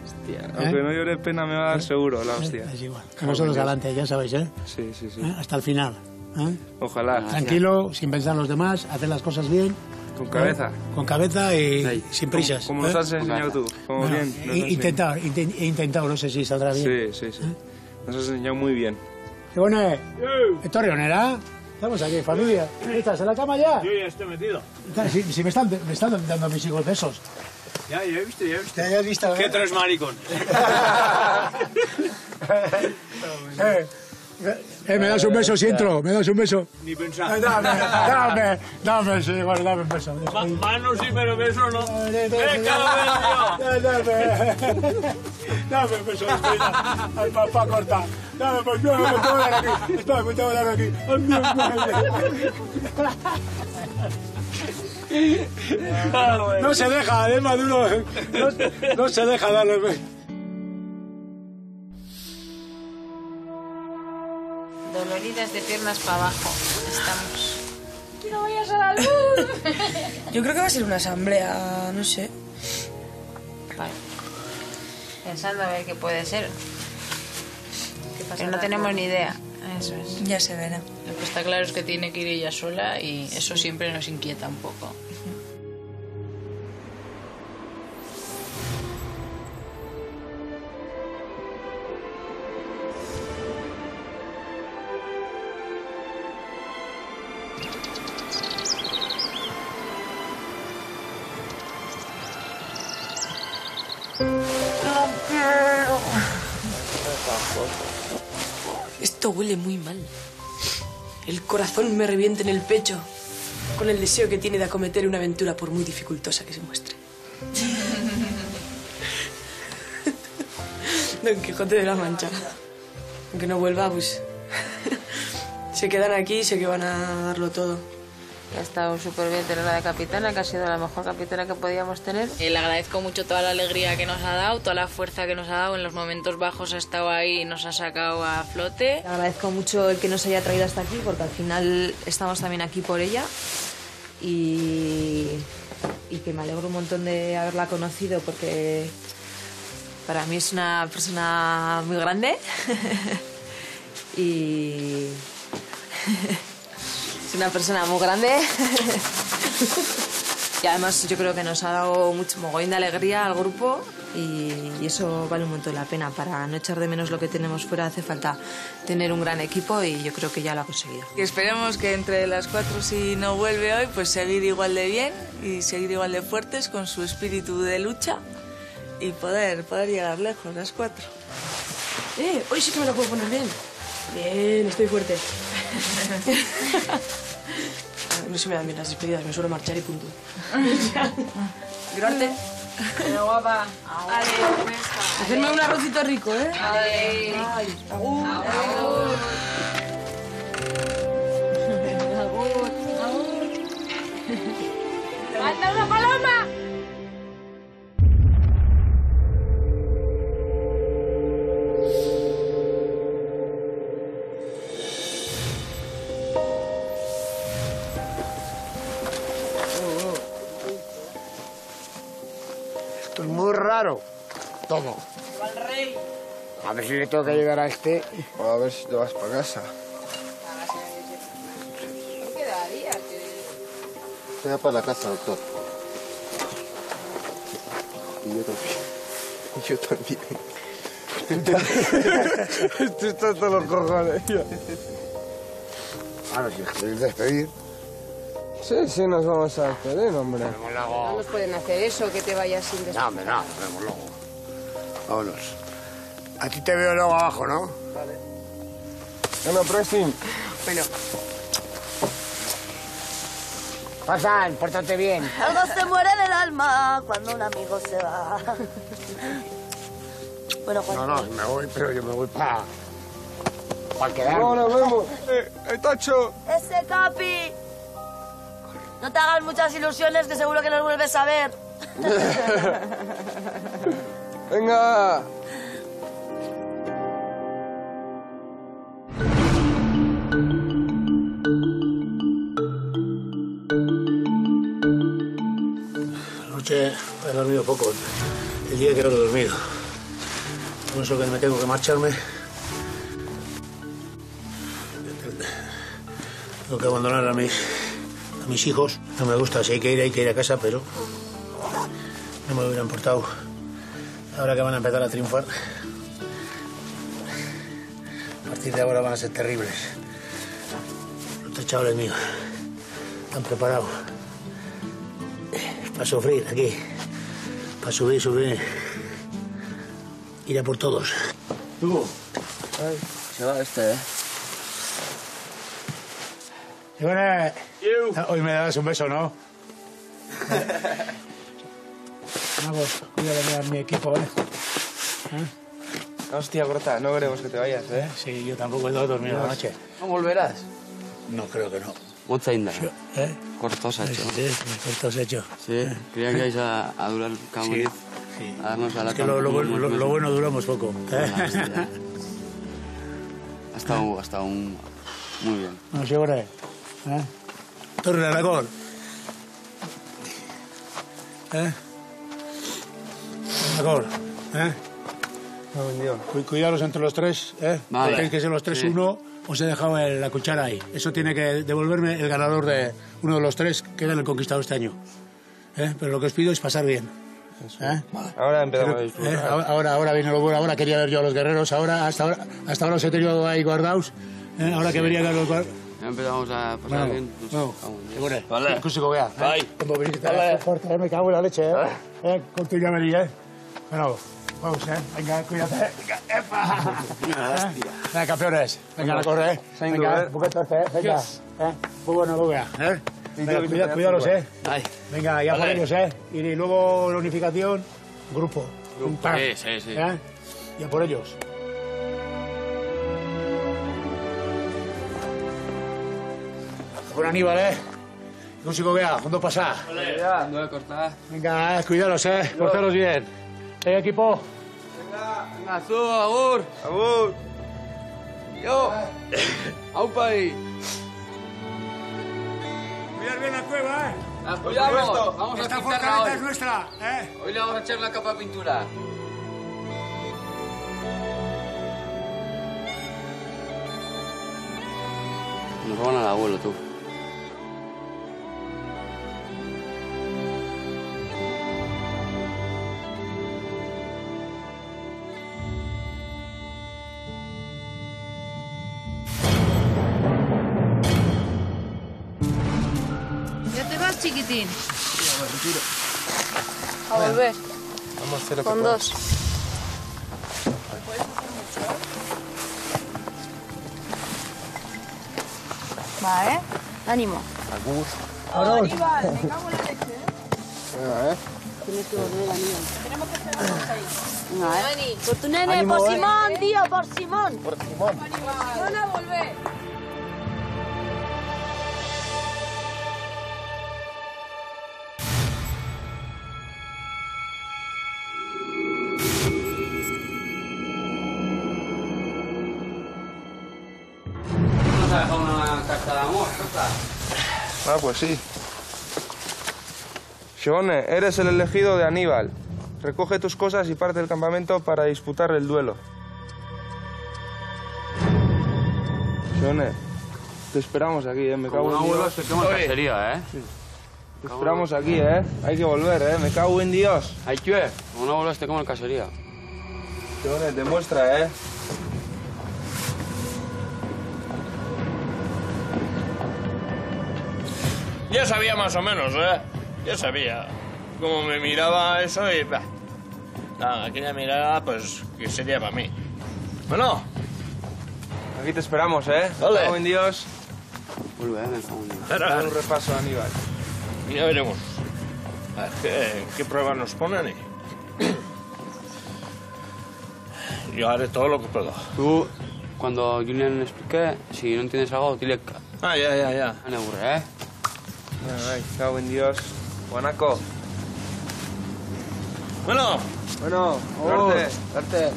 Aunque no llore pena me va a dar seguro la hostia. Es igual. Que nosotros adelante, ya sabéis, ¿eh? Sí, sí, sí. ¿Eh? Hasta el final. ¿eh? Ojalá. Tranquilo, sin pensar en los demás, hacer las cosas bien. Con cabeza. ¿eh? Con cabeza y sin prisas. Como, como nos ¿eh? has enseñado tú. Como Bueno, bien. nos has he intentado, inten- he intentado, no sé si saldrá bien. Sí, sí, sí. Nos has enseñado muy bien. ¿Qué bueno es? ¿Esto es Rionera? Estamos aquí, familia. ¿Estás en la cama ya? Yo ya estoy metido. Si, si me, están, me están dando mis hijos besos. Ya, ya he visto, ya he visto. Ya has visto, ¿Qué ¿eh? tres maricón? <laughs> <laughs> Eh, Eh, ¿Me das un beso si entro? ¿Me das un beso? Ni pensar. Eh, Dame, dame, dame, sí, bueno, dame un beso. Ma- Mano sí, pero beso no. Dame, Venga, dame, dame un beso. Al papá corta. Dame, pues yo me dar aquí. Espera, me tengo que dar aquí. No se deja, es maduro. No, no se deja darle de piernas para abajo. Estamos. ¡No vayas a la <laughs> luz! Yo creo que va a ser una asamblea, no sé. Vale. Pensando a ver qué puede ser. Pero no tenemos ni idea. Eso es. Ya se verá. Lo que está claro es que tiene que ir ella sola y eso siempre nos inquieta un poco. Huele muy mal. El corazón me revienta en el pecho con el deseo que tiene de acometer una aventura por muy dificultosa que se muestre. <laughs> Don Quijote de la Mancha. Aunque no vuelva, pues... <laughs> se quedan aquí y sé que van a darlo todo. Ha estado súper bien tenerla de capitana, que ha sido la mejor capitana que podíamos tener. Eh, Le agradezco mucho toda la alegría que nos ha dado, toda la fuerza que nos ha dado. En los momentos bajos ha estado ahí y nos ha sacado a flote. Le agradezco mucho el que nos haya traído hasta aquí, porque al final estamos también aquí por ella. Y, y que me alegro un montón de haberla conocido, porque para mí es una persona muy grande. <laughs> y. es una persona muy grande. <laughs> y además yo creo que nos ha dado mucho mogollón de alegría al grupo y, y eso vale un montón la pena. Para no echar de menos lo que tenemos fuera hace falta tener un gran equipo y yo creo que ya lo ha conseguido. Que esperemos que entre las cuatro, si no vuelve hoy, pues seguir igual de bien y seguir igual de fuertes con su espíritu de lucha y poder, poder llegar lejos, las cuatro. Eh, hoy sí que me lo puedo poner bien. Bien, estoy fuerte. <laughs> no se me dan bien las despedidas, me suelo marchar y punto. <laughs> Grande. Pero guapa. Hacerme un arrocito rico, ¿eh? Ay. Ay, agur. ¡Falta una paloma! Muy raro. Todo. A ver si le tengo que llegar a este. A ver si te vas para casa. ¿Qué quedaría? Se para la casa, doctor. Y yo también. <laughs> Y yo también. <laughs> Tú estás todos los cojones. ya. Ahora, si queréis despedir. Sí, sí, nos vamos a despedir, hombre. No nos pueden hacer eso, que te vayas sin despedir. No, hombre, no, nos vemos luego. Vámonos. A ti te veo luego abajo, ¿no? Bueno, Preston. Bueno. Pasa, pórtate bien. Algo se muere del alma cuando un amigo se va. Bueno, Juan. No, no, me voy, pero yo me voy para. para quedarme. No, nos vemos. Eh, eh, Tacho. Ese Capi. No te hagas muchas ilusiones que seguro que nos vuelves a ver. <laughs> Venga. Anoche he dormido poco. El día que no he dormido. Por eso que me tengo que marcharme. Tengo que abandonar a mis, a mis hijos. No me gusta, si hay que ir, hay que ir a casa, pero no me hubieran portado. Ahora que van a empezar a triunfar. A partir de ahora van a ser terribles. Los tres chavales míos están preparados para sufrir aquí, para subir, subir, ir a por todos. Tú. se va este, ¿eh? Ivone, hoy me das un beso, ¿no? <laughs> Vamos, cuídame a mi equipo, ¿eh? Hostia, corta, no queremos que te vayas, ¿eh? Sí, yo tampoco he dormido la noche. ¿No volverás? No, creo que no. Inda. ¿Eh? Cortos ha hecho. Sí, cortos hecho. Sí, creía que ibais a, a durar Camuriz. Sí. A darnos a la Es que lo, lo, lo- lo bueno duramos poco. ¿eh? Ha estado, ha estado un- muy bien. No, seguro. ¿Eh? Torre Aragón. ¿Eh? Aragón. ¿Eh? Cu- Cuidaros entre los tres, ¿eh? Vale. Tenéis que ser los tres Sí. uno. Os he dejado el- la cuchara ahí. Eso tiene que devolverme el ganador de uno de los tres que gana el conquistado este año. ¿Eh? Pero lo que os pido es pasar bien. ¿Eh? Ahora empezamos a ¿Eh? disfrutar. Ahora, ahora, ahora viene lo bueno. Ahora quería ver yo a los guerreros. Ahora, hasta ahora, hasta ahora os he tenido ahí guardados. ¿eh? Ahora que Sí. vería a los guardados. Ya empezamos a pasar Bueno, bien. En Dios. Segure. Vale. Acústico, vea. Bye. ¿eh? Como venís, eh, fuerte, eh, me cago en la leche, ¿eh? ¿Eh? Contigo ya venía, ¿eh? Bueno, vamos, ¿eh? Venga, cuídate. Venga, epa. ¿Eh? Venga, campeones. Venga, a correr, ¿eh? Venga, buquetas, ¿eh? Venga. ¿eh? Muy bueno, lo vea, ¿eh? Venga, cuida- cuidaros, ¿eh? Venga, ya por Vale. ellos, ¿eh? Y luego la unificación, grupo. Un par. Sí, sí, sí. ¿Eh? Ya por ellos. Con Aníbal, ¿eh? Músico vea, ¿dónde pasa? Ya, no voy a cortar. Venga, eh, cuidaros, ¿eh? Portaros bien. ¿Eh, equipo? Venga, tú, Agur. Agur. Yo. Aupa ahí. Cuidar bien la cueva, ¿eh? La cuidamos. Vamos a Esta pintarla hoy. es nuestra, ¿eh? Hoy le vamos a echar la capa de pintura. Nos roban al abuelo, tú. A volver. Vamos a hacer lo que Con podamos. dos. Va, ¿eh? Ánimo. Agur. Aníbal, me cago en la leche, ¿eh? Venga, ¿eh? Tienes que volver, Aníbal. Tenemos que esperarnos ahí. Venga, ¿eh? Por tu nene, por ¿eh? Simón, tío, por Simón. Por Simón. Van a volver. Ah, pues sí. Shone, eres el elegido de Aníbal. Recoge tus cosas y parte del campamento para disputar el duelo. Shone, te esperamos aquí, ¿eh? Me cago no en Dios. te quemo en cacería, ¿eh? Te esperamos aquí, ¿eh? Hay que volver, ¿eh? Me cago en Dios. Ay, que. Como no vuelvas, te como en cacería. Shone, demuestra, ¿eh? Ya sabía más o menos, ¿eh? Ya sabía. Como me miraba eso y... bah. Nada, aquella mirada, pues, que sería para mí. Bueno, Aquí te esperamos, ¿eh? Vale. Me cago en Dios. Vuelve, ¿eh? Me cago en Dios. Haz un repaso a Aníbal. ya veremos. A ver, ¿qué, qué pruebas nos ponen? <clears throat> Yo haré todo lo que puedo. Tú, cuando Julian le explique, si no entiendes algo, dile... Ah, ya, ya, ya. No me aburre, ¿eh? Ay, me cago en Dios. Guanaco. Bueno, Bueno, Suerte. suerte.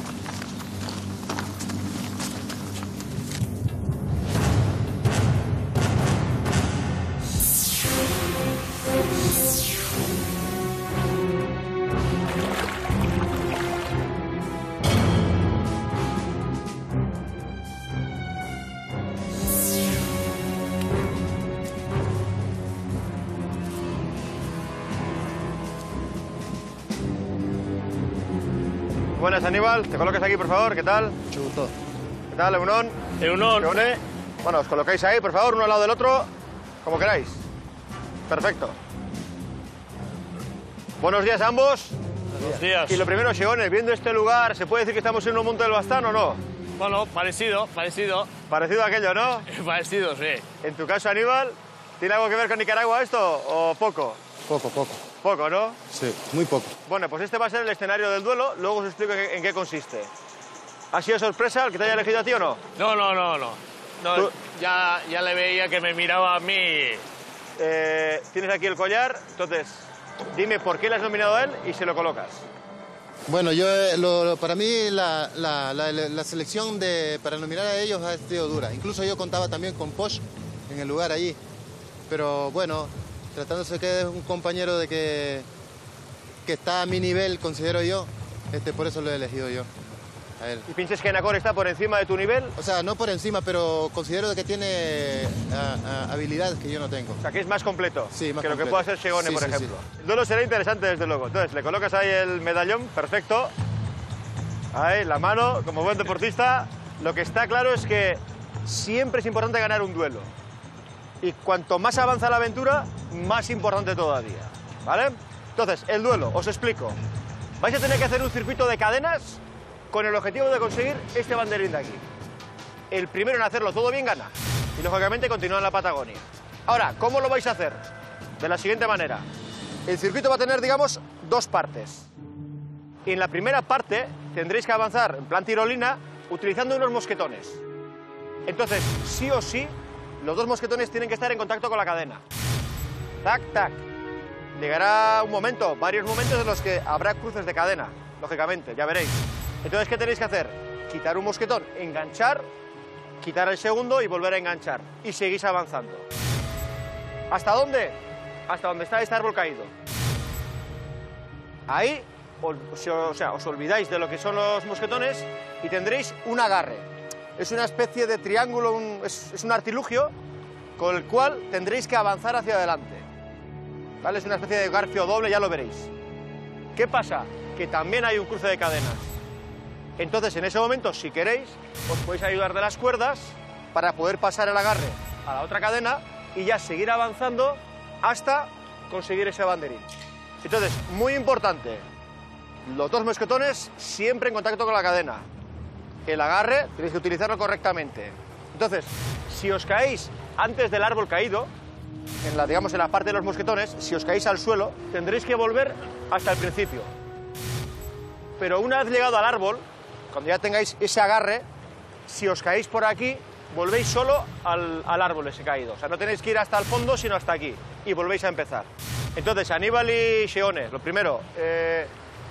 Te colocas aquí, por favor. ¿Qué tal? ¿Qué tal, Eunón? Eunón. Eune. Bueno, os colocáis ahí, por favor, uno al lado del otro, como queráis. Perfecto. Buenos días a ambos. buenos días. Y lo primero, Xione, viendo este lugar, ¿se puede decir que estamos en un monte del Bastán o no? Bueno, parecido, parecido. Parecido a aquello, ¿no? <laughs> parecido, sí. En tu caso, Aníbal, ¿tiene algo que ver con Nicaragua esto o poco? Poco, poco. Poco, ¿no? Sí, muy poco. Bueno, pues este va a ser el escenario del duelo, luego os explico en qué consiste. ¿Ha sido sorpresa el que te haya elegido a ti o no? No, no, no, no. No, ya, ya le veía que me miraba a mí. Eh, tienes aquí el collar, entonces dime por qué le has nominado a él y se lo colocas. Bueno, yo, eh, lo- lo- para mí la, la- la- la selección de, para nominar a ellos ha sido dura. Incluso yo contaba también con Posh en el lugar allí. Pero bueno, tratándose que es un compañero de que, que está a mi nivel, considero yo, este, por eso lo he elegido yo. A él. ¿Y piensas que Nacor está por encima de tu nivel? O sea, no por encima, pero considero de que tiene ah, ah, habilidades que yo no tengo. O sea, que es más completo Sí, más que lo que completo. pueda ser Segone, Sí, por sí. ejemplo. El duelo será interesante, desde luego. Entonces, le colocas ahí el medallón, perfecto. Ahí, la mano, como buen deportista. Lo que está claro es que siempre es importante ganar un duelo. Y cuanto más avanza la aventura, más importante todavía. ¿Vale? Entonces, el duelo, os explico. Vais a tener que hacer un circuito de cadenas con el objetivo de conseguir este banderín de aquí. El primero en hacerlo todo bien gana. Y lógicamente continúa en la Patagonia. Ahora, ¿cómo lo vais a hacer? De la siguiente manera. El circuito va a tener, digamos, dos partes. Y en la primera parte tendréis que avanzar en plan tirolina utilizando unos mosquetones. Entonces, sí o sí, los dos mosquetones tienen que estar en contacto con la cadena. Tac, tac. Llegará un momento, varios momentos en los que habrá cruces de cadena, lógicamente, ya veréis. Entonces, ¿qué tenéis que hacer? Quitar un mosquetón, enganchar, quitar el segundo y volver a enganchar. Y seguís avanzando. ¿Hasta dónde? Hasta donde está este árbol caído. Ahí, sea, os olvidáis de lo que son los mosquetones y tendréis un agarre. Es una especie de triángulo, es un artilugio con el cual tendréis que avanzar hacia adelante. ¿Vale? Es una especie de garfio doble, ya lo veréis. ¿Qué pasa? Que también hay un cruce de cadenas. Entonces, en ese momento, si queréis, os podéis ayudar de las cuerdas para poder pasar el agarre a la otra cadena y ya seguir avanzando hasta conseguir ese banderín. Entonces, muy importante, los dos mosquetones siempre en contacto con la cadena. El agarre tenéis que utilizarlo correctamente. Entonces, si os caéis antes del árbol caído, en la, digamos en la parte de los mosquetones, si os caéis al suelo, tendréis que volver hasta el principio. Pero una vez llegado al árbol, cuando ya tengáis ese agarre, si os caéis por aquí, volvéis solo al, al árbol ese caído. O sea, no tenéis que ir hasta el fondo, sino hasta aquí. Y volvéis a empezar. Entonces, Aníbal y Sheone, lo primero, eh,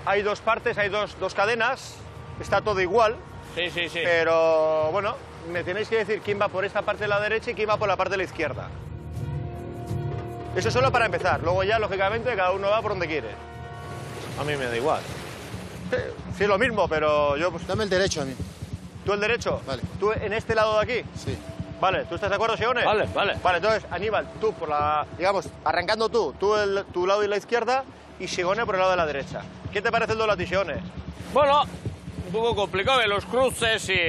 hay dos partes, hay dos, dos cadenas, está todo igual. Sí, sí, sí. Pero bueno, me tenéis que decir quién va por esta parte de la derecha y quién va por la parte de la izquierda. Eso solo para empezar. Luego ya, lógicamente, cada uno va por donde quiere. A mí me da igual. Sí, sí, lo mismo, pero yo... Pues... Dame el derecho a mí. ¿Tú el derecho? Vale. ¿Tú en este lado de aquí? Sí. Vale, ¿tú estás de acuerdo, Sione? Vale, vale. Vale, entonces, Aníbal, tú por la... Digamos, arrancando tú, tú el, tu lado de la izquierda y Sigone por el lado de la derecha. ¿Qué te parece el duelo a ti, Sione? Bueno, poco complicado, ¿eh? los cruces y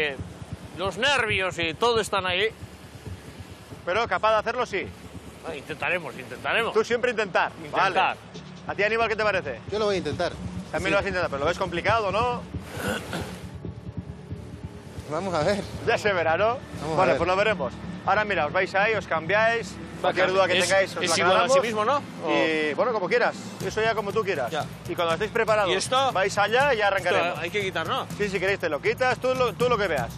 los nervios y todo están ahí. Pero capaz de hacerlo, sí. Ah, Intentaremos, intentaremos. Tú siempre intentar. Intentar. Vale. ¿A ti, Aníbal, qué te parece? Yo lo voy a intentar. También Sí. lo vas a intentar, pero lo ves complicado, ¿no? Vamos a ver. Ya se verá, ¿no? Vamos a vale, ver. pues lo veremos. Ahora, mira, os vais ahí, os cambiáis. Cualquier duda que es- tengáis, os es la igual así mismo, ¿no? Y bueno, como quieras. Eso ya como tú quieras. Y cuando estéis preparados, ¿Y esto? vais allá y ya arrancaremos. Esto hay que quitar, ¿no? Sí, si queréis te lo quitas, tú lo, tú lo que veas.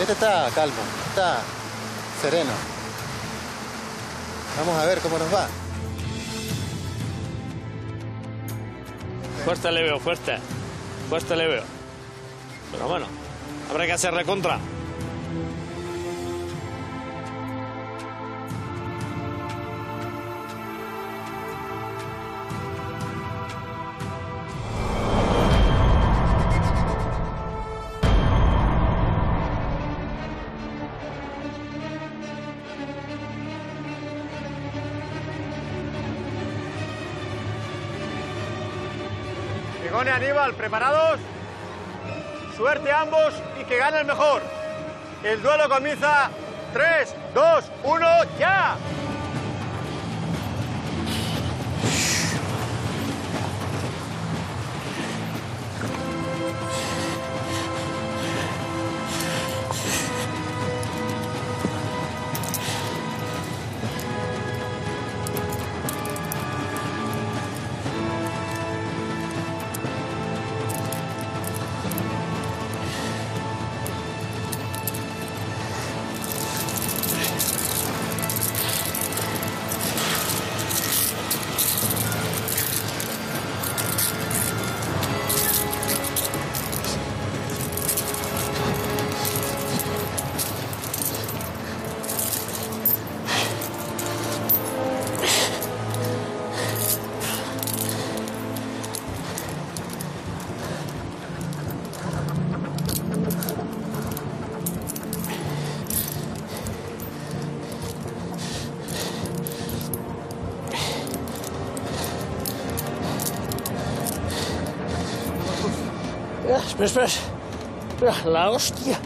Este está calmo, está sereno. Vamos a ver cómo nos va. Fuerte le veo, fuerte. Fuerte le veo. Pero bueno, habrá que hacerle contra. Aníbal, ¿preparados? Suerte a ambos y que gane el mejor. El duelo comienza 3, 2, 1, ya. Espera. La hostia.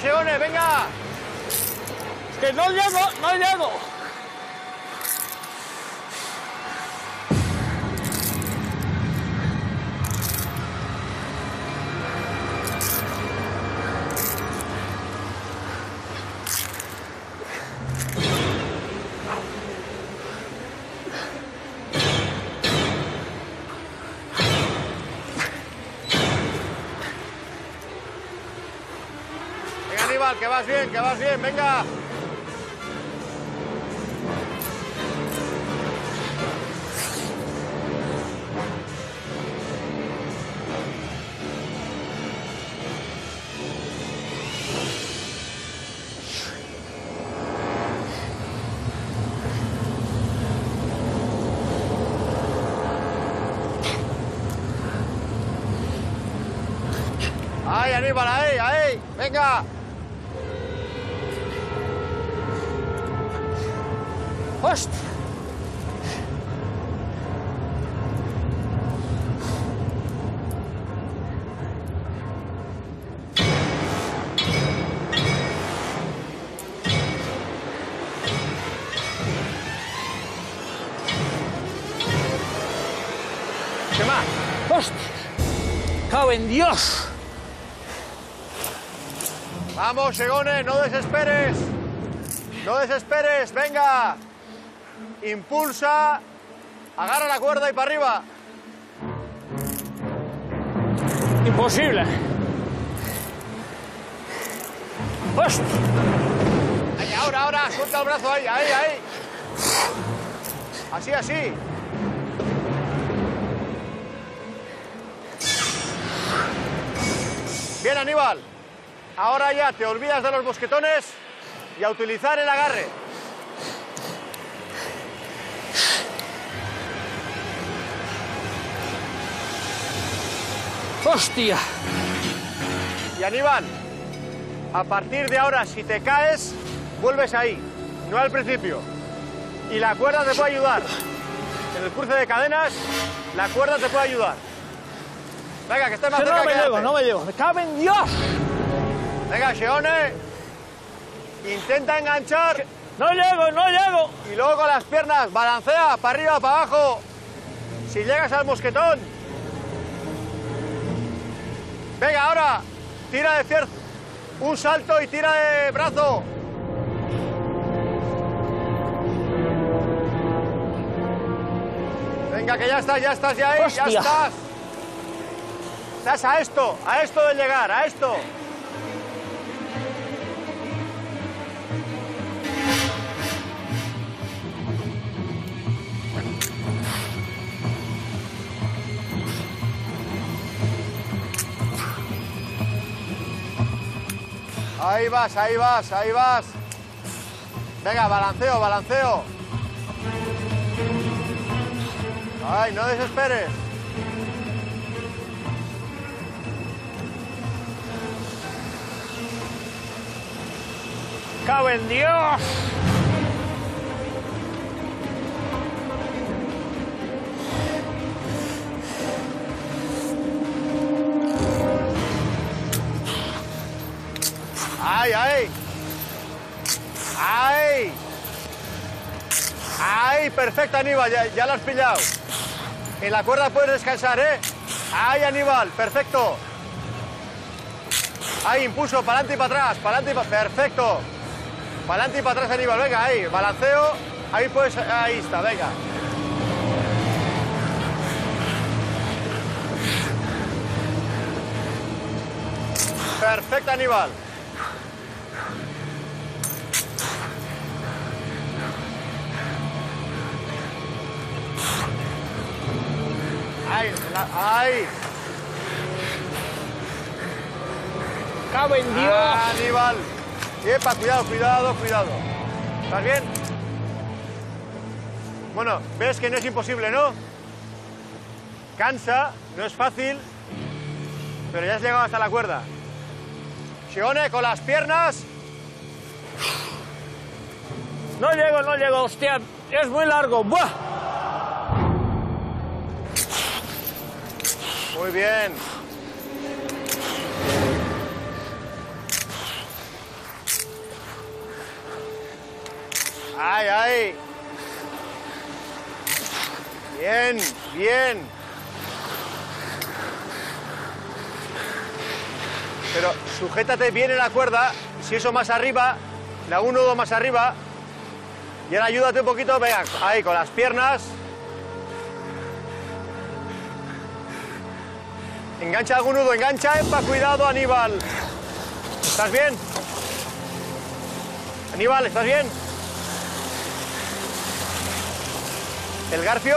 ¡Aupa, Segones, venga! ¡Que no llego! Vas bien, que vas bien, venga. ¡Ahí, Aníbal, ahí, ahí! ¡Venga! ¡Hostia! ¿Qué más? ¡Hostia! ¡Cago en Dios! Vamos, Segones, no desesperes. No desesperes, venga. Impulsa. Agarra la cuerda y para arriba. Imposible. ¡Hostia! Ahí, ahora, ahora, suelta el brazo ahí, ahí, ahí. Así, así. Bien, Aníbal. Ahora ya te olvidas de los mosquetones y a utilizar el agarre. ¡Hostia! Y Aníbal, a partir de ahora, si te caes, vuelves ahí, no al principio. Y la cuerda te puede ayudar. En el cruce de cadenas, la cuerda te puede ayudar. Venga, que estés más cerca no me que llevo, no me llevo. ¡Me cago en Dios! Venga, Sheone. Intenta enganchar. No llego, no llego. Y luego con las piernas, balancea, para arriba, para abajo. Si llegas al mosquetón. Venga, ahora, tira de cierto. Un salto y tira de brazo. Venga, que ya estás, ya estás, ya ahí, ya estás. Estás a esto, a esto de llegar, a esto. Ahí vas, ahí vas, ahí vas. Venga, balanceo, balanceo. Ay, no desesperes. ¡Cago en Dios! ¡Ay, ay! ¡Ay! ¡Ay! Perfecto, Aníbal, ya, ya lo has pillado. En la cuerda puedes descansar, ¿eh? ¡Ay, Aníbal! Perfecto. ¡Ay, impulso! ¡Para adelante y para atrás! ¡Para adelante y para... ¡Perfecto! ¡Para adelante y para atrás, Aníbal! Venga, ahí, balanceo. Ahí puedes... Ahí está, venga. Perfecto, Aníbal. ¡Ay! ¡Ay! ¡Cago en Dios! Aníbal. Epa, cuidado, cuidado, cuidado. ¿Estás bien? Bueno, ves que no es imposible, ¿no? Cansa, no es fácil, pero ya has llegado hasta la cuerda. Shione, con las piernas. No llego, no llego, hostia. Es muy largo. ¡Buah! Muy bien. ¡Ay, ay! Bien, bien. Pero sujétate bien en la cuerda, si eso más arriba, la un nudo más arriba. Y ahora ayúdate un poquito, venga, ahí, con las piernas. Engancha algún nudo, engancha, epa, cuidado, Aníbal. ¿Estás bien? Aníbal, ¿estás bien? El garfio.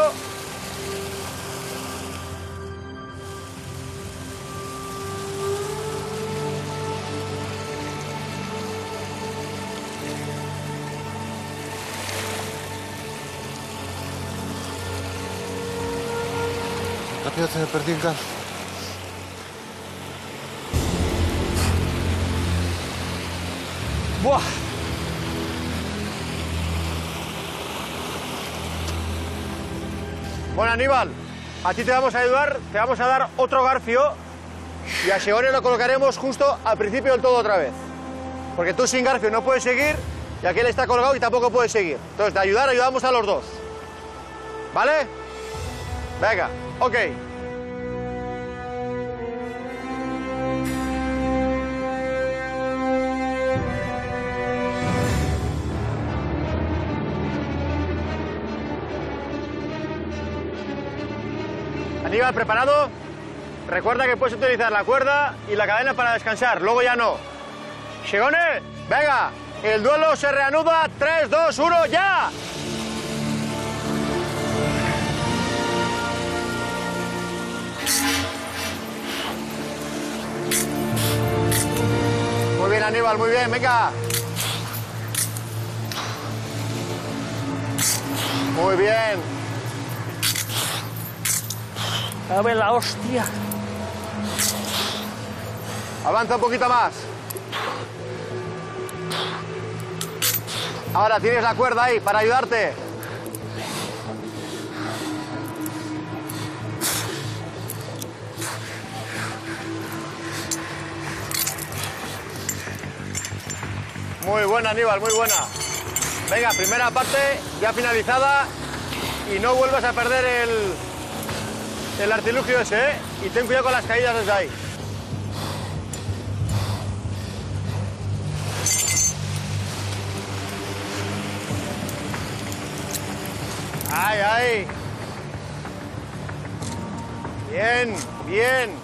Se. ¡Buah! Bueno, Aníbal, a ti te vamos a ayudar, te vamos a dar otro garfio y a Sheone lo colocaremos justo al principio del todo otra vez. Porque tú sin garfio no puedes seguir y aquel está colgado y tampoco puedes seguir. Entonces, de ayudar, ayudamos a los dos. ¿Vale? Venga, ok. Aníbal, ¿preparado? Recuerda que puedes utilizar la cuerda y la cadena para descansar, luego ya no. Chegone, venga, el duelo se reanuda. 3, 2, 1, ya. Muy bien, Aníbal, muy bien, venga. Muy bien. Ver la hostia. Avanza un poquito más. Ahora tienes la cuerda ahí para ayudarte. Muy buena, Aníbal, muy buena. Venga, primera parte ya finalizada y no vuelvas a perder el, el artilugio ese, ¿eh? Y ten cuidado con las caídas desde ahí. ¡Ay, ay! Bien, bien.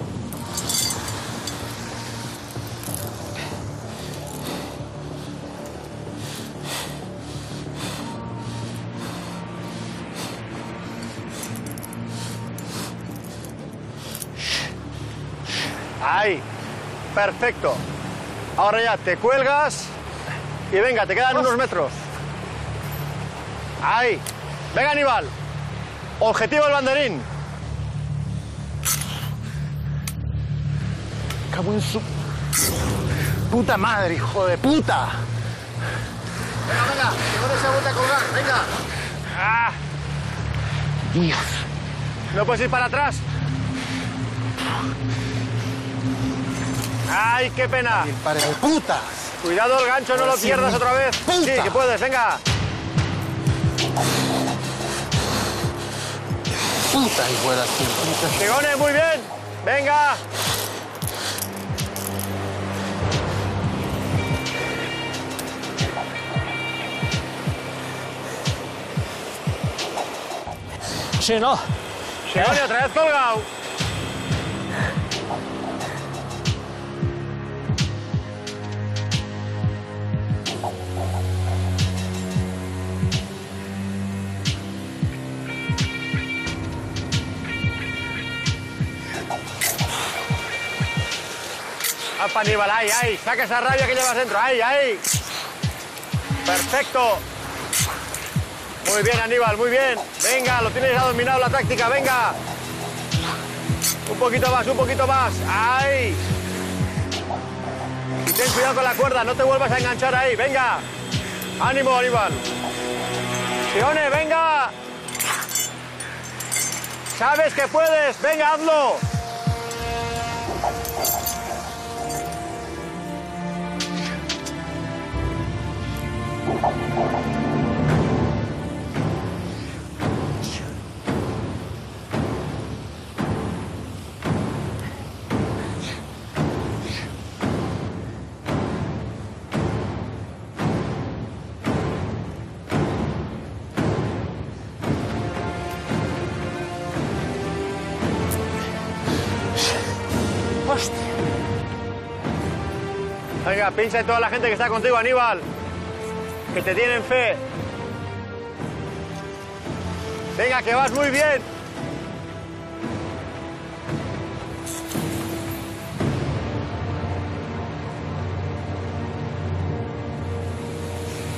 Ahí. Perfecto. Ahora ya te cuelgas y venga, te quedan unos metros. Ahí. Venga, Aníbal. Objetivo el banderín. Cago en su puta madre, hijo de puta. Venga, venga, que no se ha vuelto a colgar, venga. Ah. Dios. ¿No puedes ir para atrás? ¡Ay, qué pena! ¡Pare de puta! Cuidado el gancho, no lo pierdas otra vez. puta. Sí, que puedes, venga. Puta hijo de la muy bien. Venga. Sí, ¿no? Segone, otra vez colgado. Apa, Aníbal, ahí, ahí. Saca esa rabia que llevas dentro. Ahí, ahí. Perfecto. Muy bien, Aníbal, muy bien. Venga, lo tienes ya dominado la táctica, venga. Un poquito más, un poquito más. Ahí. Y ten cuidado con la cuerda, no te vuelvas a enganchar ahí. Venga. Ánimo, Aníbal. Sione, venga. Sabes que puedes. Venga, hazlo. Pincha en toda la gente que está contigo, Aníbal. Que te tienen fe. Venga, que vas muy bien.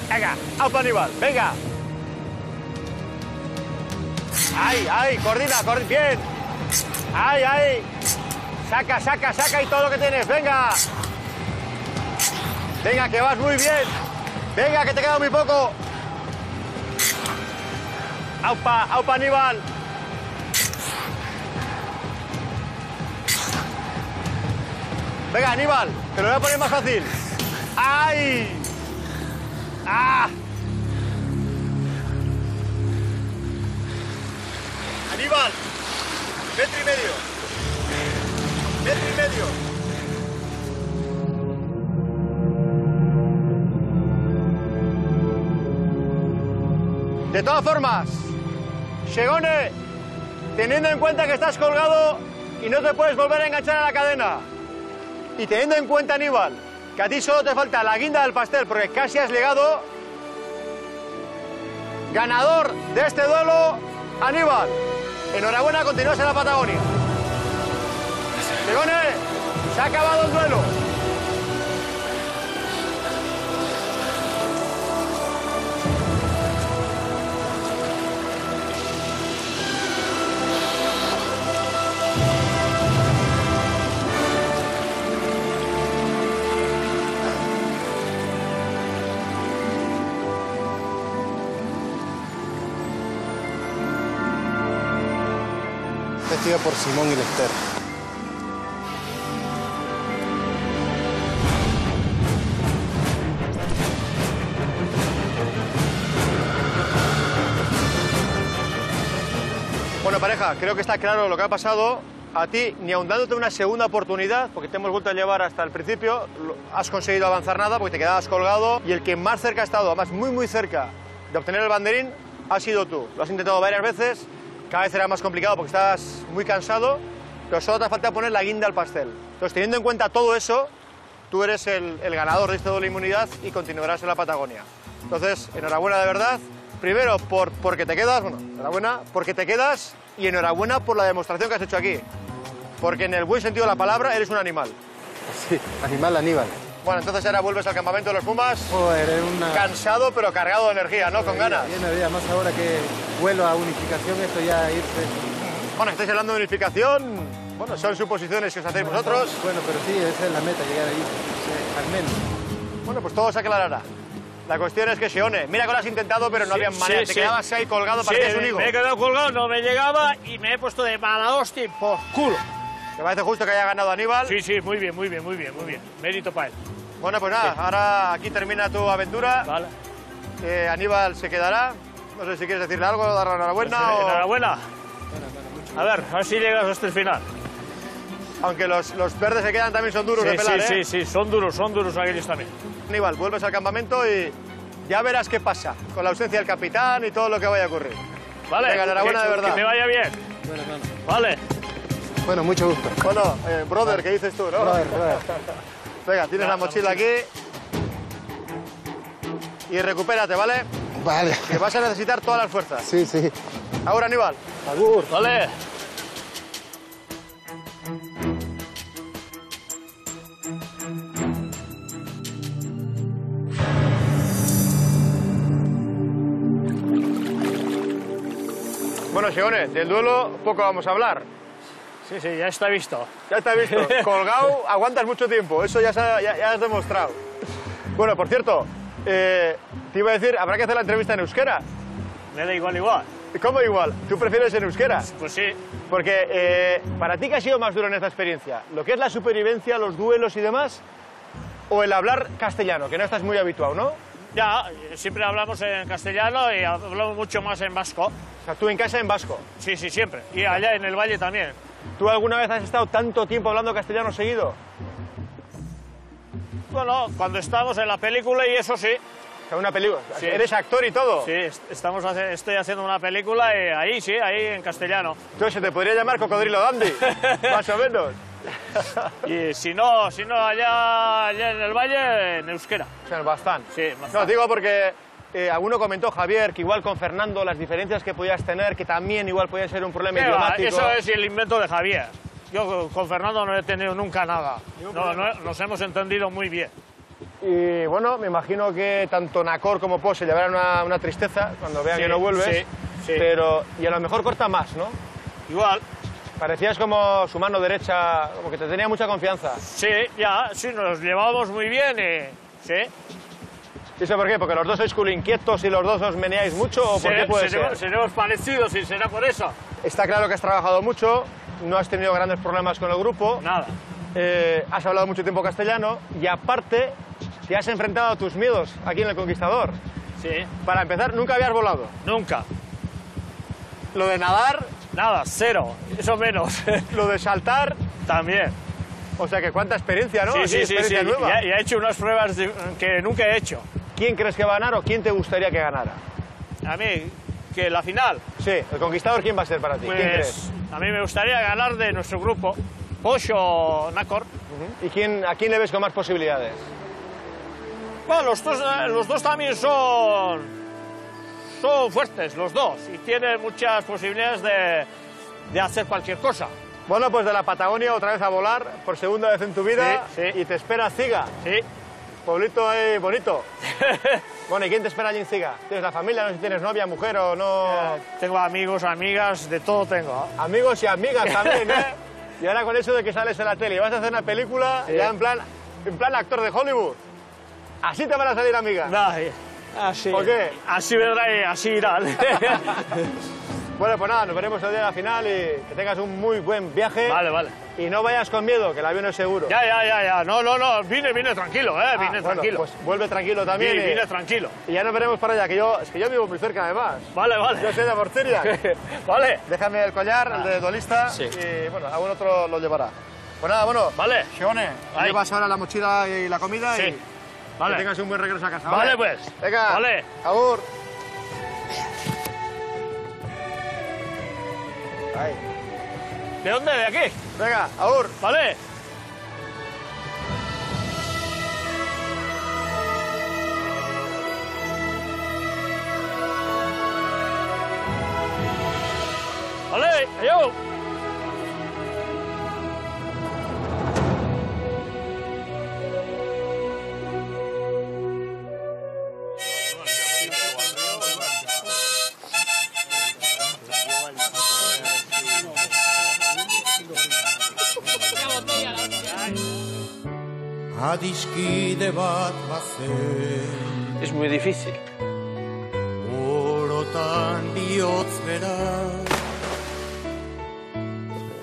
Venga, auto Aníbal, venga. Ahí, ahí, coordina, coordina, bien. Ahí, ahí. Saca, saca, saca y todo lo que tienes, venga. Venga, que vas muy bien. Venga, que te queda muy poco. Aupa, aupa, Aníbal. Venga, Aníbal, te lo voy a poner más fácil. ¡Ay! ¡Ah! Aníbal, metro y medio. Metro y medio. De todas formas, Segone, teniendo en cuenta que estás colgado y no te puedes volver a enganchar a la cadena, y teniendo en cuenta, Aníbal, que a ti solo te falta la guinda del pastel porque casi has llegado, ganador de este duelo, Aníbal. Enhorabuena, continúas en la Patagonia. Segone, Se ha acabado el duelo. Por Simón Lester. Bueno, pareja, creo que está claro lo que ha pasado. A ti, ni aun dándote una segunda oportunidad, porque te hemos vuelto a llevar hasta el principio, has conseguido avanzar nada porque te quedabas colgado. Y el que más cerca ha estado, además muy, muy cerca de obtener el banderín, ha sido tú. Lo has intentado varias veces, cada vez era más complicado porque estás muy cansado, pero solo te falta poner la guinda al pastel. Entonces, teniendo en cuenta todo eso, tú eres el, el ganador de este doble inmunidad y continuarás en la Patagonia. Entonces, enhorabuena de verdad. Primero, por, porque te quedas, bueno, enhorabuena, porque te quedas y enhorabuena por la demostración que has hecho aquí. Porque en el buen sentido de la palabra eres un animal. Sí, animal Aníbal. Bueno, entonces ahora vuelves al campamento de los Pumas. Joder, es una... Cansado pero cargado de energía, ¿no? Con ganas. Lleno de vida, más ahora que vuelo a unificación, esto ya irse... Bueno, estáis hablando de unificación. Bueno, son suposiciones que os hacéis vosotros. Bueno, pero sí, esa es la meta, llegar ahí, sí, al menos. Bueno, pues todo se aclarará. La cuestión es que Sione, mira que lo has intentado, pero no Sí, había sí, manera. Te sí. quedabas ahí colgado, Sí, parecías un higo. me he quedado colgado, no me llegaba y me he puesto de mala hostia por culo. ¿Te parece justo que haya ganado Aníbal? Sí, sí, muy bien, muy bien, muy bien, muy bien. Mérito para él. Bueno, pues nada, ahora aquí termina tu aventura. Vale. Eh, Aníbal se quedará. No sé si quieres decirle algo, darle enhorabuena Pues, eh, o... Enhorabuena. A ver, a ver si llegas hasta el final. Aunque los, los verdes se quedan también son duros sí, de pelar, sí, ¿eh? sí, sí, son duros, son duros aquellos también. Aníbal, vuelves al campamento y ya verás qué pasa con la ausencia del capitán y todo lo que vaya a ocurrir. Vale, Venga, enhorabuena que, de verdad. Que me vaya bien. Vale. Bueno, mucho gusto. Bueno, eh, brother, ¿qué dices tú, no? Brother, brother. Venga, tienes la mochila aquí. Y recupérate, ¿vale? Vale. Que vas a necesitar todas las fuerzas. Sí, sí. Ahora, Aníbal. Agur. Vale. Bueno, Sione, del duelo poco vamos a hablar. Sí, sí, ya está visto. Ya está visto. <laughs> Colgado, aguantas mucho tiempo. Eso ya, ha- ya, ya has demostrado. Bueno, por cierto, eh, te iba a decir, habrá que hacer la entrevista en euskera. Me da igual, igual. ¿Cómo igual? ¿Tú prefieres en euskera? Pues sí. Porque, eh, ¿para ti qué ha sido más duro en esta experiencia? ¿Lo que es la supervivencia, los duelos y demás? ¿O el hablar castellano, que no estás muy habituado, no? Ya, siempre hablamos en castellano y hablamos mucho más en vasco. O sea, tú en casa en vasco. Sí, sí, siempre. Y allá en el valle también. ¿Tú alguna vez has estado tanto tiempo hablando castellano seguido? Bueno, cuando estamos en la película y eso sí. Una película. Sí. ¿Eres actor y todo? Sí, est- estamos hace- estoy haciendo una película y ahí sí, ahí en castellano. Entonces se te podría llamar Cocodrilo Dandy, <laughs> más o menos. Y si no, si no allá, allá en el valle, en euskera. O sea, bastante. Sí, No, bastante. digo porque eh, alguno comentó, Javier, que igual con Fernando las diferencias que podías tener, que también igual podía ser un problema idiomático. Eso es el invento de Javier. Yo con- Fernando no he tenido nunca nada. No, no- nos hemos entendido muy bien. Y bueno, me imagino que tanto Nacor como Po se llevarán una, una tristeza cuando vean Sí, que no vuelves. sí, sí. Pero, y a lo mejor corta más, ¿no? Igual. Parecías como su mano derecha, como que te tenía mucha confianza. Sí, ya, sí, nos llevábamos muy bien. Sí. ¿Y eso por qué? ¿Porque los dos sois inquietos y los dos os meneáis mucho o por qué puede seremos, ser? seremos parecidos y será por eso. Está claro que has trabajado mucho, no has tenido grandes problemas con el grupo. Nada. Eh, has hablado mucho tiempo castellano y aparte te has enfrentado a tus miedos aquí en El Conquistador. Sí. Para empezar, nunca habías volado. Nunca. Lo de nadar, Nada, cero. Eso menos. <laughs> lo de saltar, También. o sea que cuánta experiencia, ¿no? Sí, sí, sí, sí. experiencia nueva. Ya, ya he hecho unas pruebas de- que nunca he hecho. ¿Quién crees que va a ganar o quién te gustaría que ganara? A mí, que la final, Sí, el Conquistador, ¿quién va a ser para ti? ¿Quién crees? pues a mí me gustaría ganar de nuestro grupo. Pocho Nacor. ¿Y quién, a quién le ves con más posibilidades? Bueno, los dos, eh, los dos también son, son fuertes, los dos, y tienen muchas posibilidades de, de hacer cualquier cosa. Bueno, pues de la Patagonia otra vez a volar por segunda vez en tu vida y te espera Ciga. Sí. Pueblito ahí bonito. <laughs> bueno, ¿y quién te espera allí en Ciga? ¿Tienes la familia? No sé si tienes novia, mujer o no. Tengo amigos, amigas, de todo tengo. Amigos y amigas también, <laughs> ¿eh? y ahora con eso de que sales en la tele y vas a hacer una película Sí. ya en plan, en plan actor de Hollywood. Así te van a salir amigas. Así. ¿Por qué? Así vendrá y así irá. <laughs> Bueno, pues nada, nos veremos el día de la final y que tengas un muy buen viaje. Vale, vale. Y no vayas con miedo, que el avión es seguro. Ya, ya, ya, ya. No, no, no. Vine, vine tranquilo, eh. Ah, Vine bueno, tranquilo. Pues vuelve tranquilo también. Sí, y- vine tranquilo. Y ya nos veremos para allá, que yo, es que yo vivo muy cerca además. Vale, vale. Yo soy de Porciria. <laughs> vale. Déjame el collar, el de duelista, Sí. y bueno, algún otro lo llevará. Pues nada, bueno. Vale. Ahí. llevas ahora la mochila y la comida Sí. y Vale. que tengas un buen regreso a casa. Vale, pues. Venga. Vale. Agur. Ahí. ¿De dónde? ¿De aquí? Venga, agur. Vale. Vale, yo. Es muy difícil.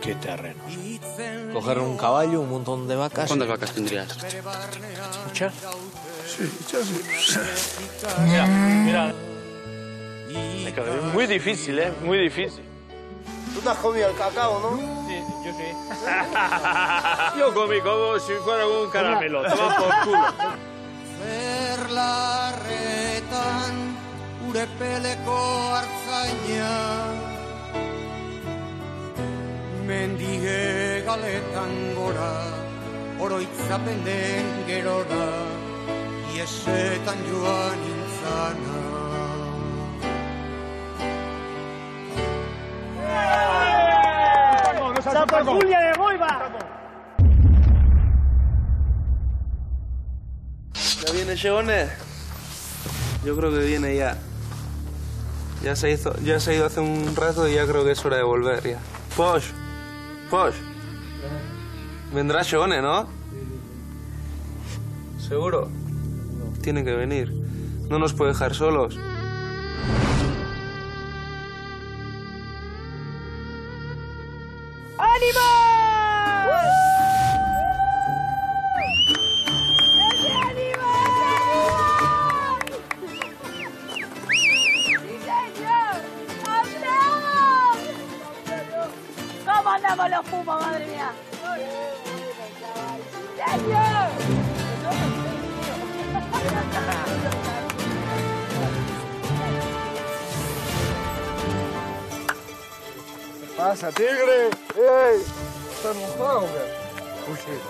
Qué terreno. Coger un caballo, un montón de vacas. ¿Cuántas vacas tendrías? ¿Muchas? Sí, sí. Mira, mira. Quedé muy difícil, ¿eh? Muy difícil. Tú te has comido el cacao, ¿no? Sí, yo sí. Yo <laughs> comí como si fuera un caramelo. Toma por culo. Zerlarretan urepeleko hartzaina Mendige galetan gora Oroitzapen den gerora Iesetan joan intzana ¡Santa Julia de Boiva! ¿Ya viene Shegone? Yo creo que viene ya. Ya se, hizo, ya se ha ido hace un rato y ya creo que es hora de volver ya. Posh, Posh. Vendrá Shegone, ¿no? ¿Seguro? Tiene que venir. No nos puede dejar solos.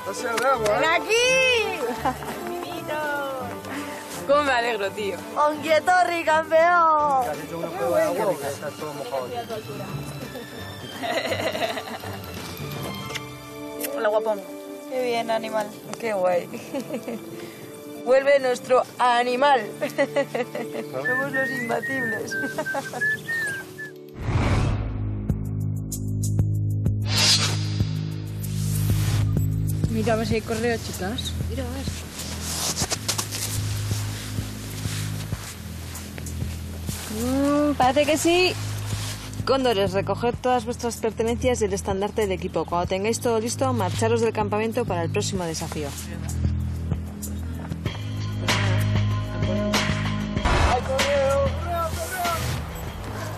De agua? ¡Ven aquí! ¿Cómo me alegro, tío? ¡Onguietorri, campeón! Estás todo mojado. Hola, <laughs> guapón. Qué bien, animal. Qué guay. <laughs> Vuelve nuestro animal. <laughs> Somos los imbatibles. Mira, a ver si hay correo, chicas. Mira, a ver. Mm, parece que sí. Cóndores, recoged todas vuestras pertenencias y el estandarte del equipo. Cuando tengáis todo listo, marcharos del campamento para el próximo desafío.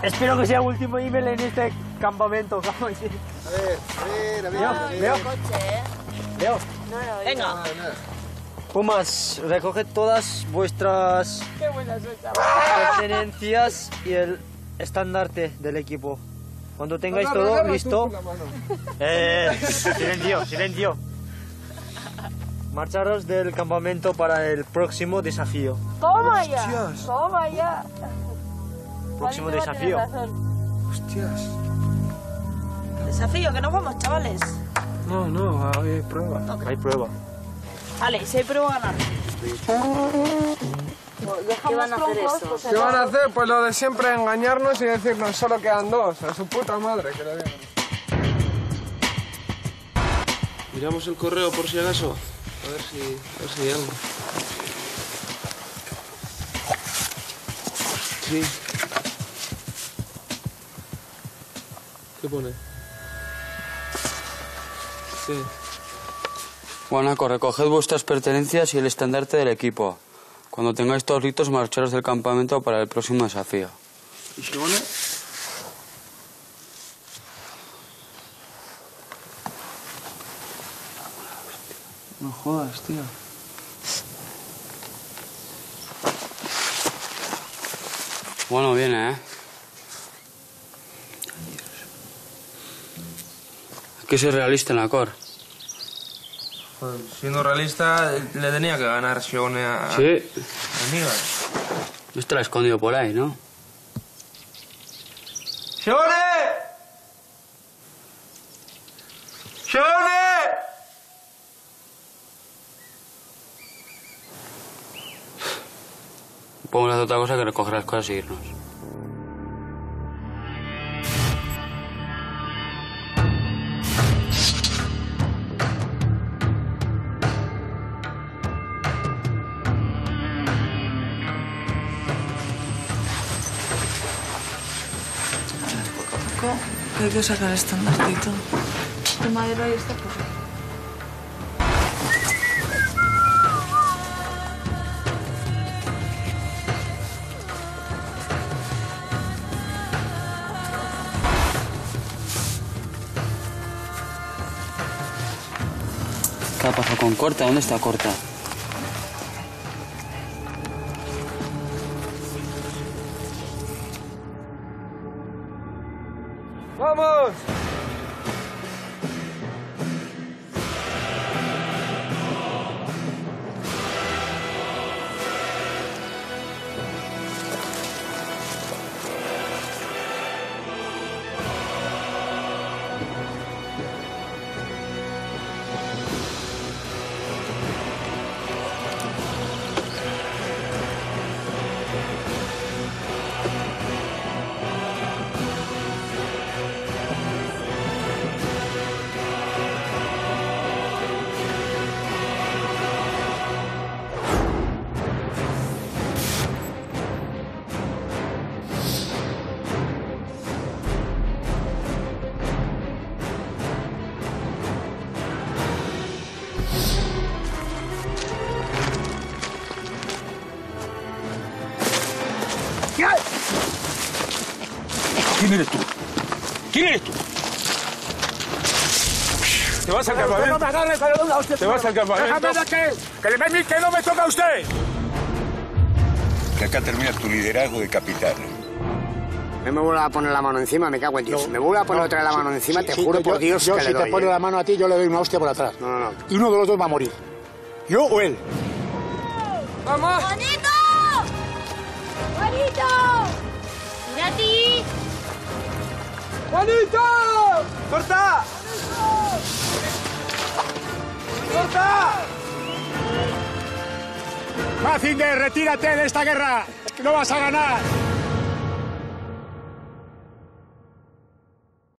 Espero que sea el último email en este campamento. A ver, a ver, Veo, veo. Veo. Venga. Pumas, recoged todas vuestras Qué pertenencias y el estandarte del equipo. Cuando tengáis Agarra, todo agarra tú listo. <laughs> Eh, silencio, silencio. Marcharos del campamento para el próximo desafío. Toma ya. Toma ya. Próximo desafío. Hostias. Desafío, que nos vamos, chavales. No, no, hoy hay prueba. Hay prueba. Vale, si hay prueba, ganar. ¿Qué van a hacer eso? ¿Qué van a hacer? Pues lo de siempre, engañarnos y decirnos solo quedan dos. A su puta madre, que lo digan. Miramos el correo por si acaso. A ver si, a ver si hay algo. Sí. ¿Qué pone? ¿Qué? Guanaco, recoged vuestras pertenencias y el estandarte del equipo. Cuando tengáis todos listos, marcharos del campamento para el próximo desafío. ¿Y si pone? No jodas, tío. Bueno, viene, ¿eh? Que ser realista en la cor. Joder, siendo realista, le tenía que ganar Sione a... Sí. a Aníbal. No estará escondido por ahí, ¿no? ¡Sione! ¡Sione! Podemos hacer otra cosa que recoger las cosas y irnos. Que sacar el estandartito. De madera y está por ahí. ¿Qué ha pasado con Corta? ¿Dónde está Corta? No le doy una hostia. Te vas al campamento. Déjame de que, que, le ven que no me toca a usted. Que acá termina tu liderazgo de capitán. No me vuelva a poner la mano encima, me cago en Dios. me vuelve a poner no, otra vez la mano encima, sí, te sí, juro yo- por Dios yo que si le te doy. pone ¿eh? la mano a ti, yo le doy una hostia por atrás. No, no, no. Y uno de los dos va a morir. Yo o él. Mazinger, retírate de esta guerra. No vas a ganar.